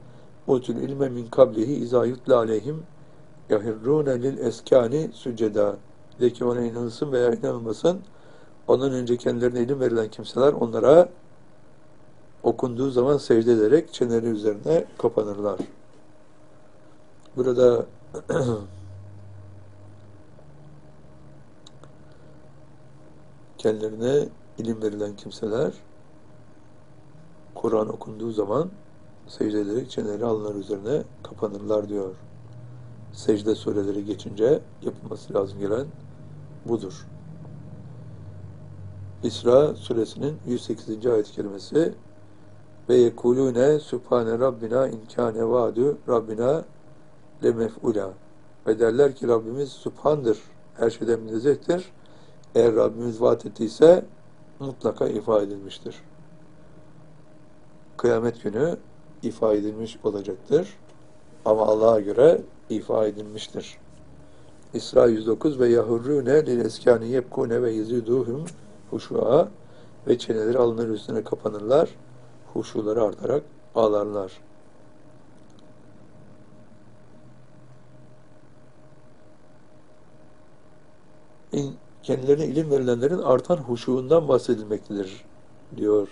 utul ilme min kablihi izâ yutla aleyhim yahirrûne lil eskâni süceda de ki ona inanılsın veya inanılmasın ondan önce kendilerine ilim verilen kimseler onlara okunduğu zaman secde ederek çeneleri üzerine kapanırlar. Burada kendilerine ilim verilen kimseler Kur'an okunduğu zaman secde ederek çeneleri alınlar üzerine kapanırlar diyor. Secde sureleri geçince yapılması lazım gelen budur. İsra suresinin 108. ayet-i kerimesi ve yekulune subhane rabbina inkâne vaadu rabbina lemef'ula ve derler ki Rabbimiz subhandır, her şeyden münezzehtir. Eğer Rabbimiz vaat ettiyse mutlaka ifa edilmiştir. Kıyamet günü ifa edilmiş olacaktır. Ama Allah'a göre ifa edilmiştir. İsra 109 ve yahurrune lil eskâni yebkûne ve yeziduhum huşu'a ve çeneleri alınır üstüne kapanırlar huşuları artarak ağlarlar. Kendilerine ilim verilenlerin artan huşuğundan bahsedilmektedir diyor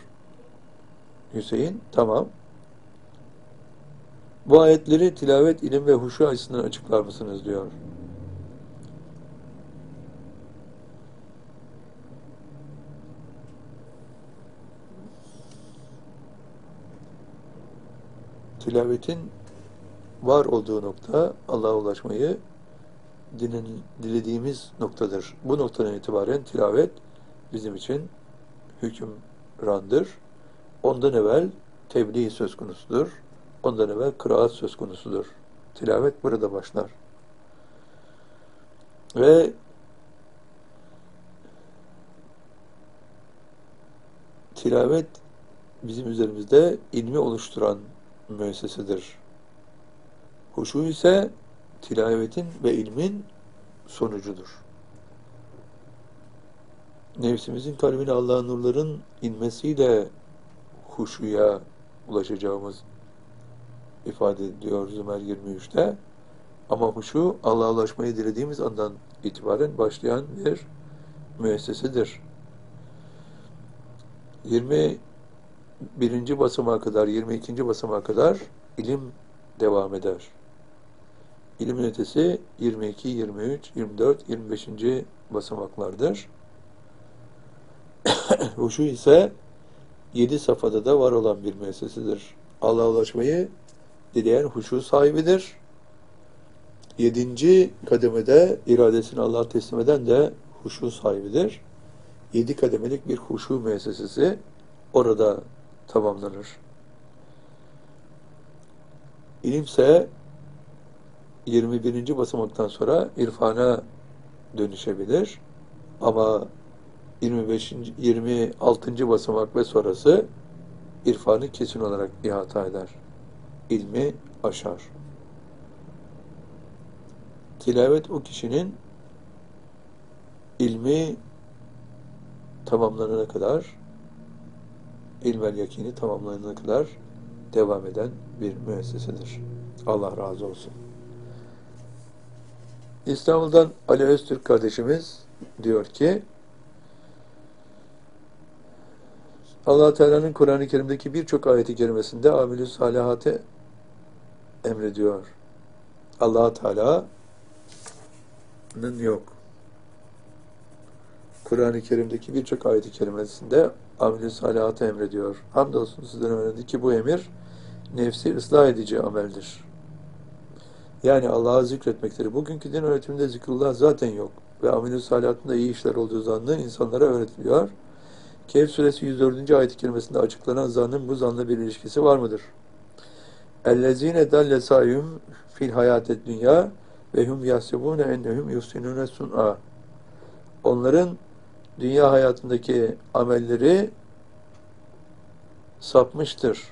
Hüseyin. Tamam. Bu ayetleri tilavet, ilim ve huşu açısından açıklar mısınız diyor. Tilavetin var olduğu nokta Allah'a ulaşmayı dinin, dilediğimiz noktadır. Bu noktadan itibaren tilavet bizim için hükümrandır. Ondan evvel tebliğ söz konusudur. Ondan evvel kıraat söz konusudur. Tilavet burada başlar. Ve tilavet bizim üzerimizde ilmi oluşturan müessesedir. Huşu ise tilavetin ve ilmin sonucudur. Nefsimizin kalbine Allah'ın nurların inmesiyle huşuya ulaşacağımız ifade ediyor Zümer 23'te. Ama huşu Allah'a ulaşmayı dilediğimiz andan itibaren başlayan bir müessesedir. 20 birinci basamağa kadar, 22. basamağa kadar ilim devam eder. İlimin ötesi 22, 23, 24, 25. basamaklardır. Huşu ise 7 safhada da var olan bir müessesedir. Allah'a ulaşmayı dileyen huşu sahibidir. Yedinci kademede iradesini Allah'a teslim eden de huşu sahibidir. Yedi kademelik bir huşu müessesesi orada tamamlanır. İlimse 21. basamaktan sonra irfana dönüşebilir. Ama 25. 26. basamak ve sonrası irfanı kesin olarak ihata eder. İlmi aşar. Tilavet o kişinin ilmi tamamlanana kadar ilmel yakini tamamlanana kadar devam eden bir müessesedir. Allah razı olsun. İstanbul'dan Ali Öztürk kardeşimiz diyor ki allah Teala'nın Kur'an-ı Kerim'deki birçok ayeti kerimesinde amilü salihate emrediyor. allah Teala'nın yok. Kur'an-ı Kerim'deki birçok ayeti kerimesinde amilü salihate emrediyor. Hamdolsun sizden öğrendi ki bu emir nefsi ıslah edici ameldir. Yani Allah'ı zikretmektir. Bugünkü din öğretiminde zikrullah zaten yok. Ve amel-i salihatında iyi işler olduğu zannı insanlara öğretiliyor. Kehf suresi 104. ayet-i kerimesinde açıklanan zannın bu zanla bir ilişkisi var mıdır? اَلَّذ۪ينَ دَلَّ سَعْيُمْ fil hayatet dünya ve hum yasibune ennehum yusinune sun'a. Onların dünya hayatındaki amelleri sapmıştır.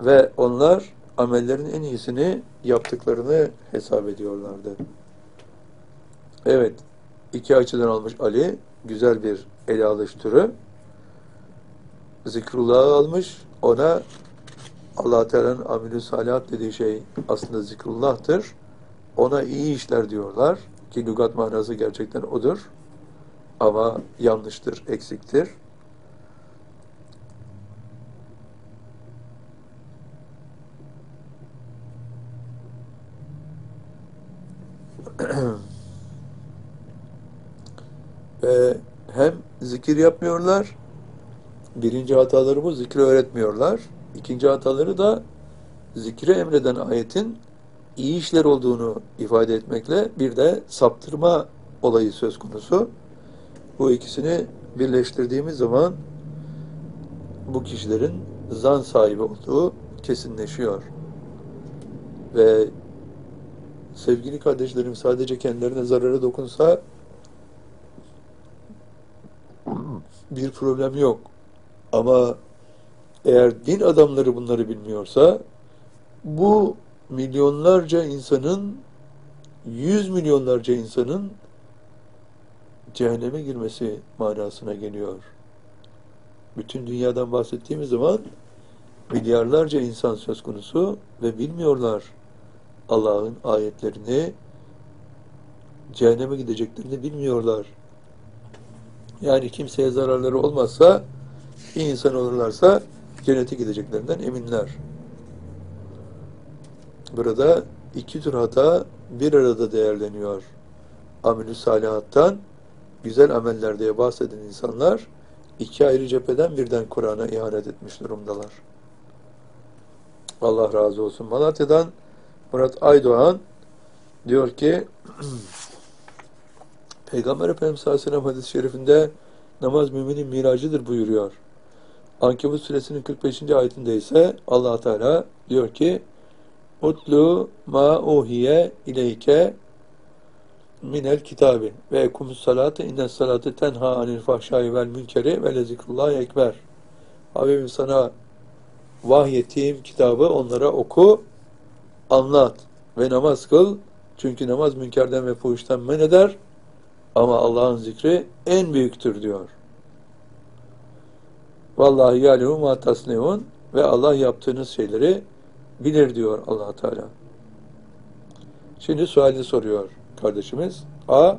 Ve onlar amellerin en iyisini yaptıklarını hesap ediyorlardı. Evet, iki açıdan almış Ali, güzel bir ele alış türü. Zikrullah'ı almış, ona allah Teala'nın amilü salihat dediği şey aslında zikrullah'tır. Ona iyi işler diyorlar ki lügat manası gerçekten odur. Ama yanlıştır, eksiktir. Ve hem zikir yapmıyorlar, birinci hataları bu, zikri öğretmiyorlar. İkinci hataları da zikri emreden ayetin iyi işler olduğunu ifade etmekle bir de saptırma olayı söz konusu. Bu ikisini birleştirdiğimiz zaman bu kişilerin zan sahibi olduğu kesinleşiyor. Ve sevgili kardeşlerim sadece kendilerine zararı dokunsa bir problem yok. Ama eğer din adamları bunları bilmiyorsa bu milyonlarca insanın yüz milyonlarca insanın cehenneme girmesi manasına geliyor. Bütün dünyadan bahsettiğimiz zaman milyarlarca insan söz konusu ve bilmiyorlar Allah'ın ayetlerini cehenneme gideceklerini bilmiyorlar. Yani kimseye zararları olmazsa iyi insan olurlarsa cennete gideceklerinden eminler. Burada iki tür hata bir arada değerleniyor. Amelü salihattan güzel ameller diye bahseden insanlar iki ayrı cepheden birden Kur'an'a ihanet etmiş durumdalar. Allah razı olsun. Malatya'dan Murat Aydoğan diyor ki Peygamber Efendimiz sallallahu aleyhi ve sellem hadis-i şerifinde namaz müminin miracıdır buyuruyor. Ankebut suresinin 45. ayetinde ise allah Teala diyor ki Utlu ma uhiye ileyke minel kitabi ve ekumus salate innes salate tenha anil fahşai vel münkeri ve lezikrullahi ekber. Habibim sana vahyettiğim kitabı onlara oku, anlat ve namaz kıl. Çünkü namaz münkerden ve fuhuştan men eder ama Allah'ın zikri en büyüktür diyor. Vallahi yâlehu ma ve Allah yaptığınız şeyleri bilir diyor allah Teala. Şimdi sualini soruyor kardeşimiz. A.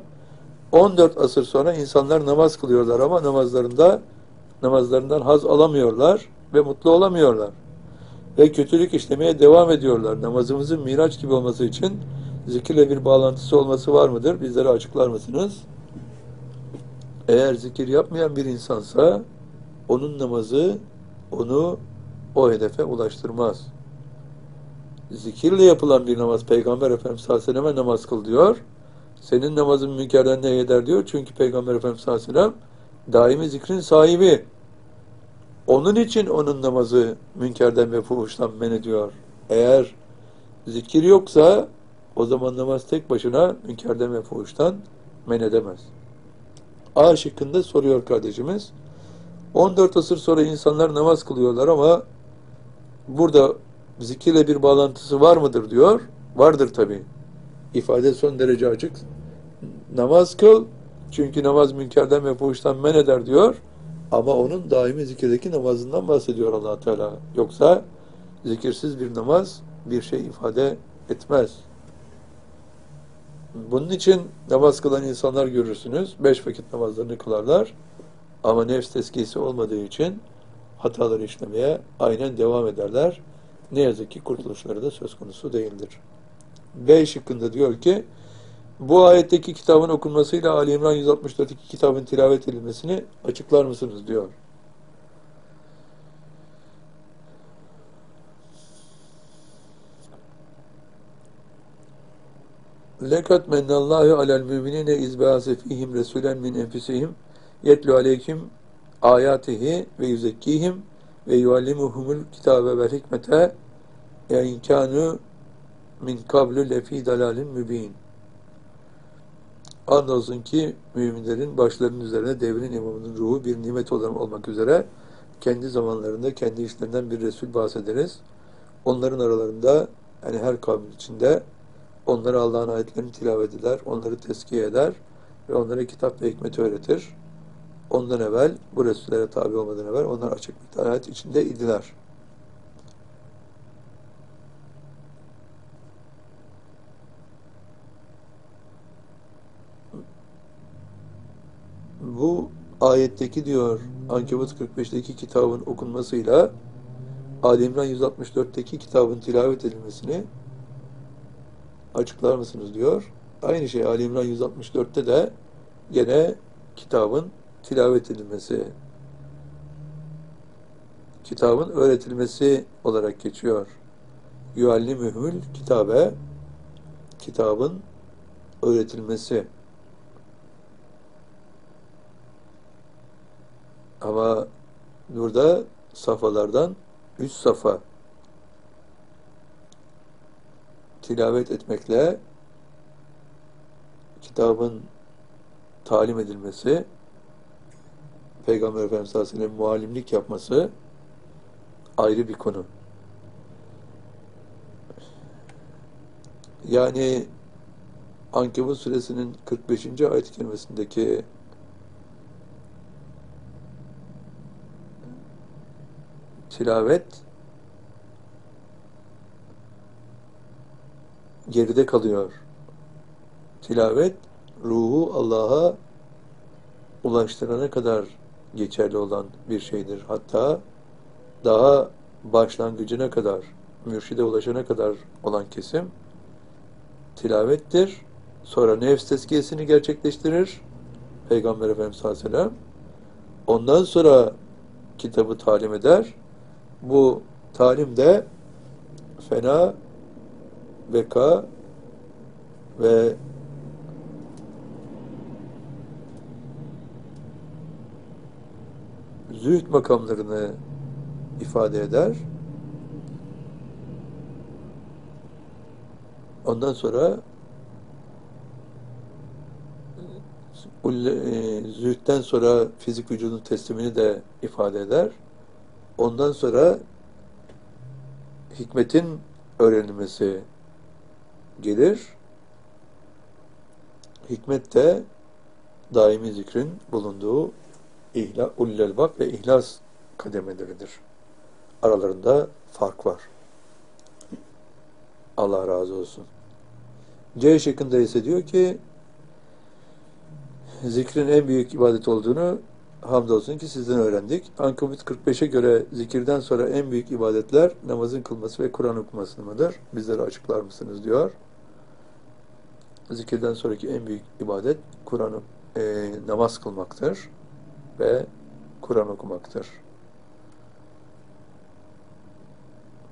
14 asır sonra insanlar namaz kılıyorlar ama namazlarında namazlarından haz alamıyorlar ve mutlu olamıyorlar. Ve kötülük işlemeye devam ediyorlar. Namazımızın miraç gibi olması için zikirle bir bağlantısı olması var mıdır? Bizlere açıklar mısınız? Eğer zikir yapmayan bir insansa onun namazı onu o hedefe ulaştırmaz. Zikirle yapılan bir namaz Peygamber Efendimiz sallallahu aleyhi ve sellem namaz kıl diyor. Senin namazın münkerden ne eder diyor. Çünkü Peygamber Efendimiz sallallahu aleyhi ve sellem daimi zikrin sahibi. Onun için onun namazı münkerden ve fuhuştan men ediyor. Eğer zikir yoksa o zaman namaz tek başına münkerden ve fuhuştan men edemez. A şıkkında soruyor kardeşimiz. 14 asır sonra insanlar namaz kılıyorlar ama burada zikirle bir bağlantısı var mıdır diyor. Vardır tabi. İfade son derece açık. Namaz kıl çünkü namaz münkerden ve fuhuştan men eder diyor. Ama onun daimi zikirdeki namazından bahsediyor allah Teala. Yoksa zikirsiz bir namaz bir şey ifade etmez. Bunun için namaz kılan insanlar görürsünüz. Beş vakit namazlarını kılarlar. Ama nefs teskisi olmadığı için hataları işlemeye aynen devam ederler. Ne yazık ki kurtuluşları da söz konusu değildir. B şıkkında diyor ki bu ayetteki kitabın okunmasıyla Ali İmran 164'teki kitabın tilavet edilmesini açıklar mısınız diyor. Lekat mennallahu alel müminine izbâse fihim resulen min enfusihim yetlu aleykim ayatihi ve yüzekkihim ve yuallimuhumul kitabe vel hikmete e inkânu min kablu lefi dalalin mübin. Andolsun ki müminlerin başlarının üzerine devrin imamının ruhu bir nimet olan olmak üzere kendi zamanlarında kendi işlerinden bir Resul bahsederiz. Onların aralarında yani her kavmin içinde onlara Allah'ın ayetlerini tilavet eder, onları teskiye eder ve onlara kitap ve hikmet öğretir. Ondan evvel, bu Resullere tabi olmadan evvel onlar açık bir ayet içinde idiler. Bu ayetteki diyor Ankebut 45'teki kitabın okunmasıyla Ali İmran 164'teki kitabın tilavet edilmesini açıklar mısınız diyor. Aynı şey Ali İmran 164'te de gene kitabın tilavet edilmesi, kitabın öğretilmesi olarak geçiyor. Yuallimühül kitabe, kitabın öğretilmesi. Ama burada safalardan üst safa tilavet etmekle kitabın talim edilmesi, Peygamber Efendimiz Aleyhisselam muallimlik yapması ayrı bir konu. Yani Ankebut suresinin 45. ayet-i kerimesindeki tilavet geride kalıyor. Tilavet ruhu Allah'a ulaştırana kadar geçerli olan bir şeydir. Hatta daha başlangıcına kadar, mürşide ulaşana kadar olan kesim tilavettir. Sonra nefs tezkiyesini gerçekleştirir. Peygamber Efendimiz Aleyhisselam. Ondan sonra kitabı talim eder. Bu talim de fena, beka ve zühd makamlarını ifade eder. Ondan sonra e, zühtten sonra fizik vücudun teslimini de ifade eder. Ondan sonra hikmetin öğrenilmesi gelir. Hikmet de daimi zikrin bulunduğu ihla, ullelbab ve ihlas kademeleridir. Aralarında fark var. Allah razı olsun. C şıkkında ise diyor ki zikrin en büyük ibadet olduğunu hamdolsun ki sizden öğrendik. Ankabut 45'e göre zikirden sonra en büyük ibadetler namazın kılması ve Kur'an okuması mıdır? Bizlere açıklar mısınız diyor. Zikirden sonraki en büyük ibadet Kur'an e, namaz kılmaktır ve Kur'an okumaktır.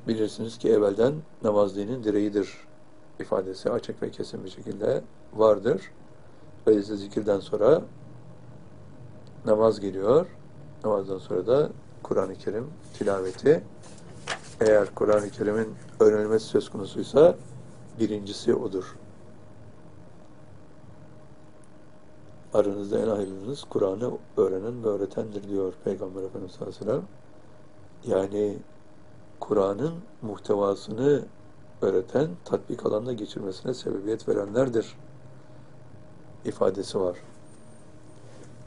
Bilirsiniz ki evvelden namaz dinin direğidir ifadesi açık ve kesin bir şekilde vardır. Öyleyse zikirden sonra namaz geliyor. Namazdan sonra da Kur'an-ı Kerim tilaveti. Eğer Kur'an-ı Kerim'in öğrenilmesi söz konusuysa birincisi odur. Aranızda en hayırlınız Kur'an'ı öğrenen ve öğretendir diyor Peygamber Efendimiz sallallahu aleyhi ve sellem. Yani Kur'an'ın muhtevasını öğreten, tatbik alanda geçirmesine sebebiyet verenlerdir ifadesi var.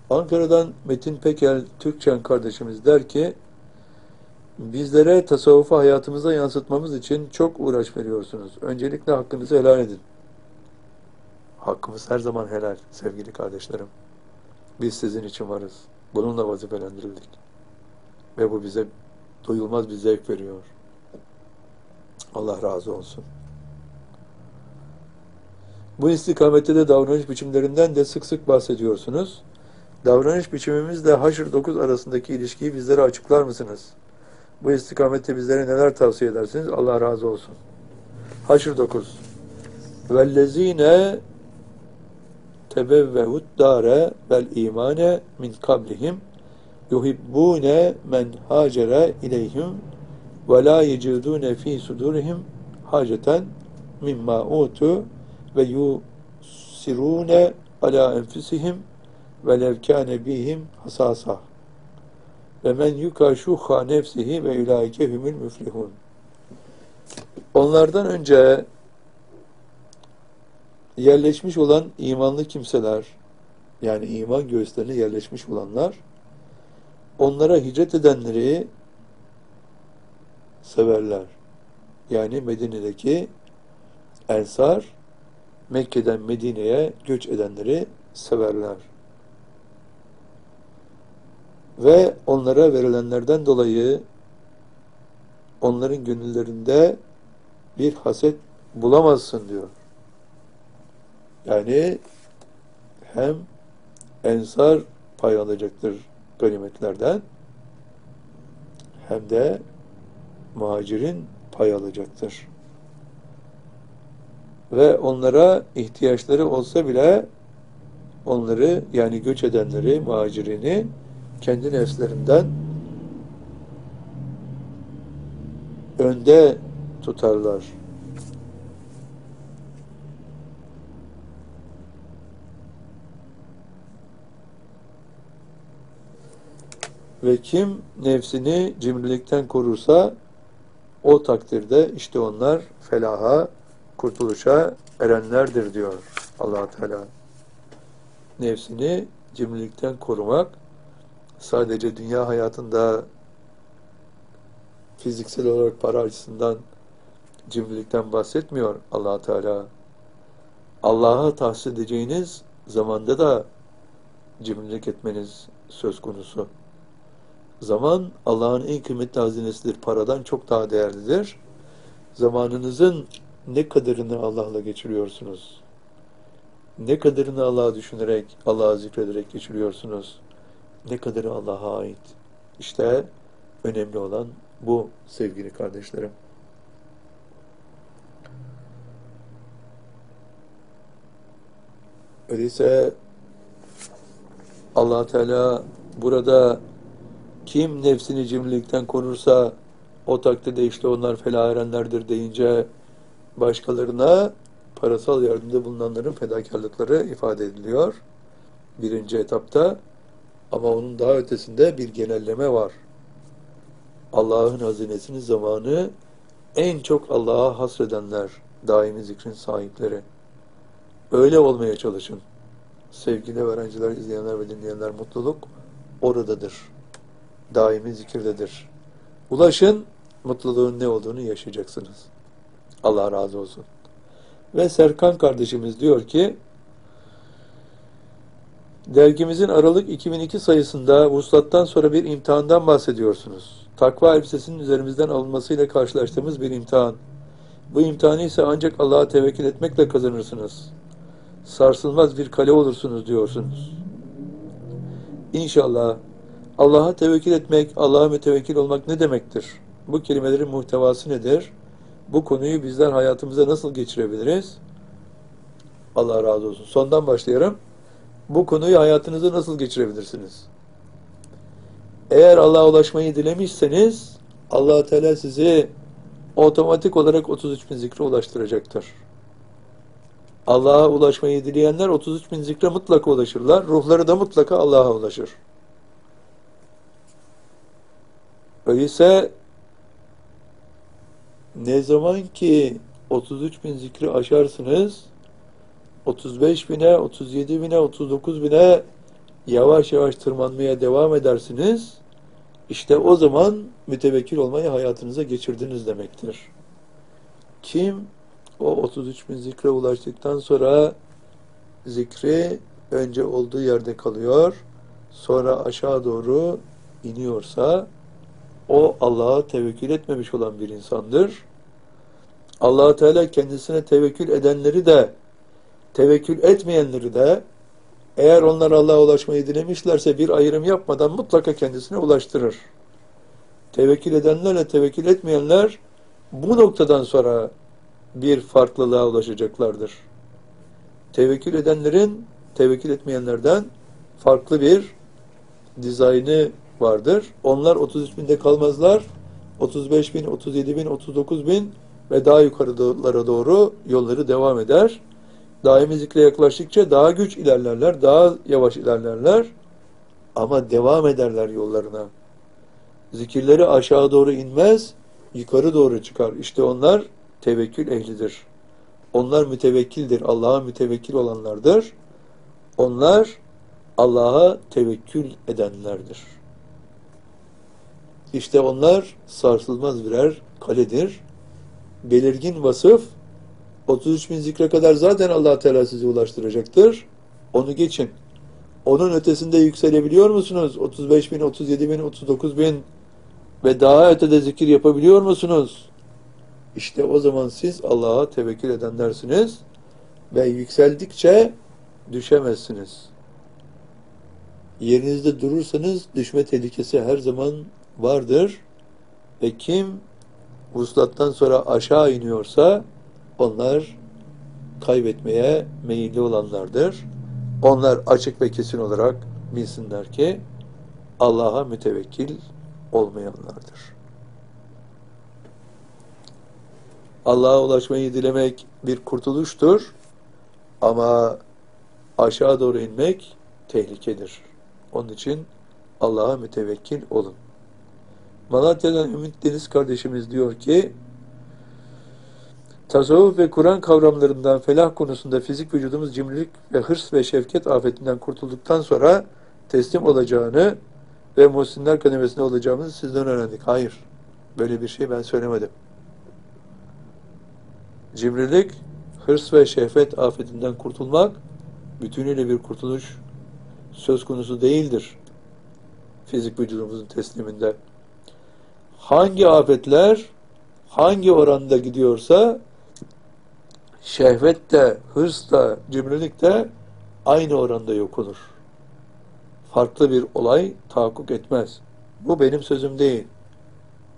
Ankara'dan Metin Pekel Türkçen kardeşimiz der ki bizlere tasavvufu hayatımıza yansıtmamız için çok uğraş veriyorsunuz. Öncelikle hakkınızı helal edin. Hakkımız her zaman helal sevgili kardeşlerim. Biz sizin için varız. Bununla vazifelendirildik. Ve bu bize duyulmaz bir zevk veriyor. Allah razı olsun. Bu istikamette de davranış biçimlerinden de sık sık bahsediyorsunuz. Davranış biçimimizle Haşr 9 arasındaki ilişkiyi bizlere açıklar mısınız? Bu istikamette bizlere neler tavsiye edersiniz? Allah razı olsun. Haşr 9 Vellezine tebevvehud dare vel imane min kablihim yuhibbune men hacere ileyhim ve la yecidune fi sudurihim haceten mimma utu ve yusirune ala enfusihim ve lev kâne bihim hasasa ve men yukaşuha nefsihi ve ulaike humul müflihun onlardan önce yerleşmiş olan imanlı kimseler yani iman göğüslerine yerleşmiş olanlar onlara hicret edenleri severler. Yani Medine'deki Ensar Mekke'den Medine'ye göç edenleri severler. Ve onlara verilenlerden dolayı onların gönüllerinde bir haset bulamazsın diyor. Yani hem ensar pay alacaktır ganimetlerden hem de muhacirin pay alacaktır. Ve onlara ihtiyaçları olsa bile onları yani göç edenleri, muhacirini kendi nefslerinden önde tutarlar. Ve kim nefsini cimrilikten korursa o takdirde işte onlar felaha, kurtuluşa erenlerdir diyor allah Teala. Nefsini cimrilikten korumak sadece dünya hayatında fiziksel olarak para açısından cimrilikten bahsetmiyor allah Teala. Allah'a tahsis edeceğiniz zamanda da cimrilik etmeniz söz konusu. Zaman Allah'ın en kıymetli hazinesidir. Paradan çok daha değerlidir. Zamanınızın ne kadarını Allah'la geçiriyorsunuz? Ne kadarını Allah'a düşünerek, Allah'a zikrederek geçiriyorsunuz? Ne kadarı Allah'a ait? İşte önemli olan bu sevgili kardeşlerim. Öyleyse allah Teala burada kim nefsini cimrilikten korursa o takdirde işte onlar felah erenlerdir deyince başkalarına parasal yardımda bulunanların fedakarlıkları ifade ediliyor. Birinci etapta ama onun daha ötesinde bir genelleme var. Allah'ın hazinesinin zamanı en çok Allah'a hasredenler, daimi zikrin sahipleri. Öyle olmaya çalışın. Sevgili öğrenciler, izleyenler ve dinleyenler mutluluk oradadır daimi zikirdedir. Ulaşın, mutluluğun ne olduğunu yaşayacaksınız. Allah razı olsun. Ve Serkan kardeşimiz diyor ki, dergimizin Aralık 2002 sayısında vuslattan sonra bir imtihandan bahsediyorsunuz. Takva elbisesinin üzerimizden alınmasıyla karşılaştığımız bir imtihan. Bu imtihanı ise ancak Allah'a tevekkül etmekle kazanırsınız. Sarsılmaz bir kale olursunuz diyorsunuz. İnşallah Allah'a tevekkül etmek, Allah'a mütevekkil olmak ne demektir? Bu kelimelerin muhtevası nedir? Bu konuyu bizler hayatımıza nasıl geçirebiliriz? Allah razı olsun. Sondan başlayalım. Bu konuyu hayatınıza nasıl geçirebilirsiniz? Eğer Allah'a ulaşmayı dilemişseniz allah Teala sizi otomatik olarak 33 bin zikre ulaştıracaktır. Allah'a ulaşmayı dileyenler 33 bin zikre mutlaka ulaşırlar. Ruhları da mutlaka Allah'a ulaşır. Öyleyse ne zaman ki 33 bin zikri aşarsınız 35 bine, 37 bine, 39 bine yavaş yavaş tırmanmaya devam edersiniz. İşte o zaman mütevekkil olmayı hayatınıza geçirdiniz demektir. Kim o 33 bin zikre ulaştıktan sonra zikri önce olduğu yerde kalıyor, sonra aşağı doğru iniyorsa o Allah'a tevekkül etmemiş olan bir insandır. allah Teala kendisine tevekkül edenleri de tevekkül etmeyenleri de eğer onlar Allah'a ulaşmayı dilemişlerse bir ayrım yapmadan mutlaka kendisine ulaştırır. Tevekkül edenlerle tevekkül etmeyenler bu noktadan sonra bir farklılığa ulaşacaklardır. Tevekkül edenlerin tevekkül etmeyenlerden farklı bir dizaynı vardır. Onlar 33 binde kalmazlar. 35 bin, 37 bin, 39 bin ve daha yukarılara doğru yolları devam eder. Daimi zikre yaklaştıkça daha güç ilerlerler, daha yavaş ilerlerler. Ama devam ederler yollarına. Zikirleri aşağı doğru inmez, yukarı doğru çıkar. İşte onlar tevekkül ehlidir. Onlar mütevekkildir. Allah'a mütevekkil olanlardır. Onlar Allah'a tevekkül edenlerdir. İşte onlar sarsılmaz birer kaledir. Belirgin vasıf 33 bin zikre kadar zaten allah Teala sizi ulaştıracaktır. Onu geçin. Onun ötesinde yükselebiliyor musunuz? 35 bin, 37 bin, 39 bin ve daha ötede zikir yapabiliyor musunuz? İşte o zaman siz Allah'a tevekkül edenlersiniz ve yükseldikçe düşemezsiniz. Yerinizde durursanız düşme tehlikesi her zaman vardır ve kim vuslattan sonra aşağı iniyorsa onlar kaybetmeye meyilli olanlardır. Onlar açık ve kesin olarak bilsinler ki Allah'a mütevekkil olmayanlardır. Allah'a ulaşmayı dilemek bir kurtuluştur ama aşağı doğru inmek tehlikedir. Onun için Allah'a mütevekkil olun. Malatya'dan Ümit Deniz kardeşimiz diyor ki Tasavvuf ve Kur'an kavramlarından felah konusunda fizik vücudumuz cimrilik ve hırs ve şefket afetinden kurtulduktan sonra teslim olacağını ve Muhsinler kademesinde olacağımızı sizden öğrendik. Hayır. Böyle bir şey ben söylemedim. Cimrilik, hırs ve şehvet afetinden kurtulmak bütünüyle bir kurtuluş söz konusu değildir. Fizik vücudumuzun tesliminde. Hangi afetler hangi oranda gidiyorsa şehvet de, hırs da, cimrilik de aynı oranda yok olur. Farklı bir olay tahakkuk etmez. Bu benim sözüm değil.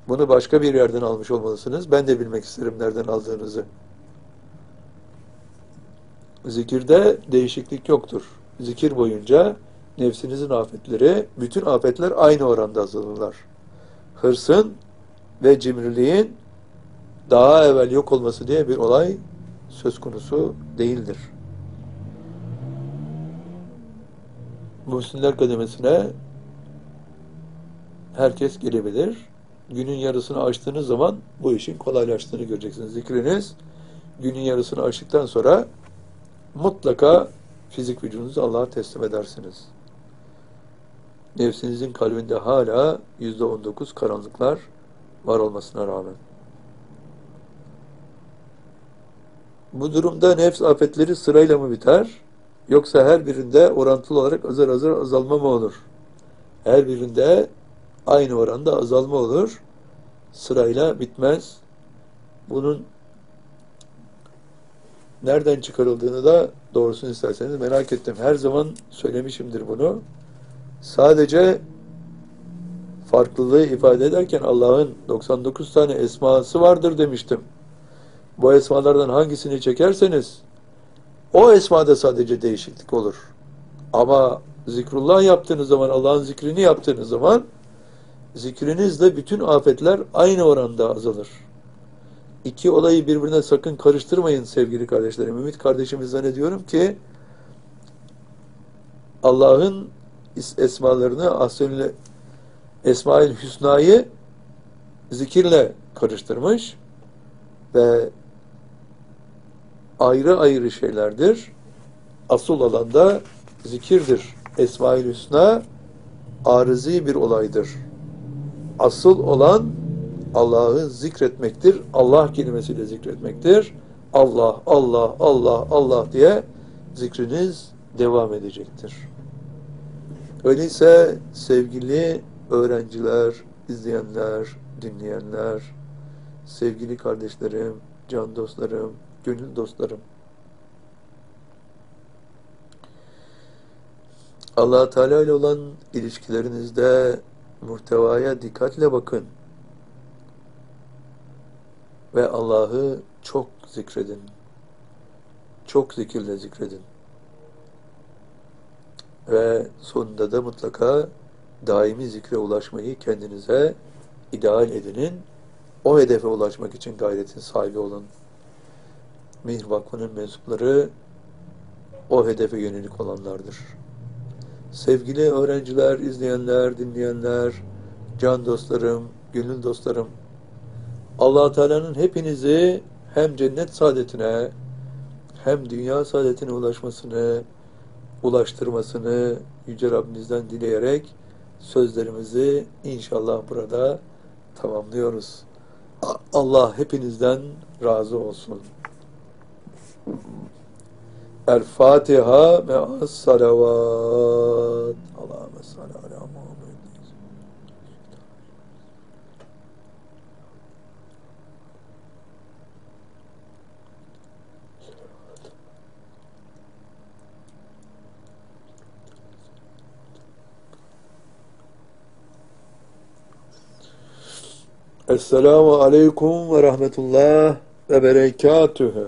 Bunu başka bir yerden almış olmalısınız. Ben de bilmek isterim nereden aldığınızı. Zikirde değişiklik yoktur. Zikir boyunca nefsinizin afetleri, bütün afetler aynı oranda azalırlar. Hırsın ve cimriliğin daha evvel yok olması diye bir olay söz konusu değildir. Muhsinler kademesine herkes gelebilir. Günün yarısını açtığınız zaman bu işin kolaylaştığını göreceksiniz. Zikriniz günün yarısını açtıktan sonra mutlaka fizik vücudunuzu Allah'a teslim edersiniz. Nefsinizin kalbinde hala yüzde on dokuz karanlıklar var olmasına rağmen. Bu durumda nefs afetleri sırayla mı biter? Yoksa her birinde orantılı olarak azar azar azalma mı olur? Her birinde aynı oranda azalma olur. Sırayla bitmez. Bunun nereden çıkarıldığını da doğrusunu isterseniz merak ettim. Her zaman söylemişimdir bunu. Sadece farklılığı ifade ederken Allah'ın 99 tane esması vardır demiştim. Bu esmalardan hangisini çekerseniz o esmada sadece değişiklik olur. Ama zikrullah yaptığınız zaman, Allah'ın zikrini yaptığınız zaman zikrinizle bütün afetler aynı oranda azalır. İki olayı birbirine sakın karıştırmayın sevgili kardeşlerim. Ümit kardeşimiz zannediyorum ki Allah'ın esmalarını Asıl Esmaül Hüsna'yı zikirle karıştırmış ve ayrı ayrı şeylerdir. Asıl olan da zikirdir. Esma-ül Hüsna arızi bir olaydır. Asıl olan Allah'ı zikretmektir. Allah kelimesiyle zikretmektir. Allah, Allah, Allah, Allah diye zikriniz devam edecektir. Öyleyse sevgili öğrenciler, izleyenler, dinleyenler, sevgili kardeşlerim, can dostlarım, gönül dostlarım. allah Teala ile olan ilişkilerinizde muhtevaya dikkatle bakın. Ve Allah'ı çok zikredin. Çok zikirle zikredin. Ve sonunda da mutlaka daimi zikre ulaşmayı kendinize ideal edinin. O hedefe ulaşmak için gayretin sahibi olun. Mihir Vakfı'nın mensupları o hedefe yönelik olanlardır. Sevgili öğrenciler, izleyenler, dinleyenler, can dostlarım, gönül dostlarım, allah Teala'nın hepinizi hem cennet saadetine hem dünya saadetine ulaşmasını, ulaştırmasını Yüce Rabbimizden dileyerek sözlerimizi inşallah burada tamamlıyoruz. Allah hepinizden razı olsun. El Fatiha me'as salavat. Allahümme salli ala Muhammed. Esselamu Aleyküm ve Rahmetullah ve Berekatühü.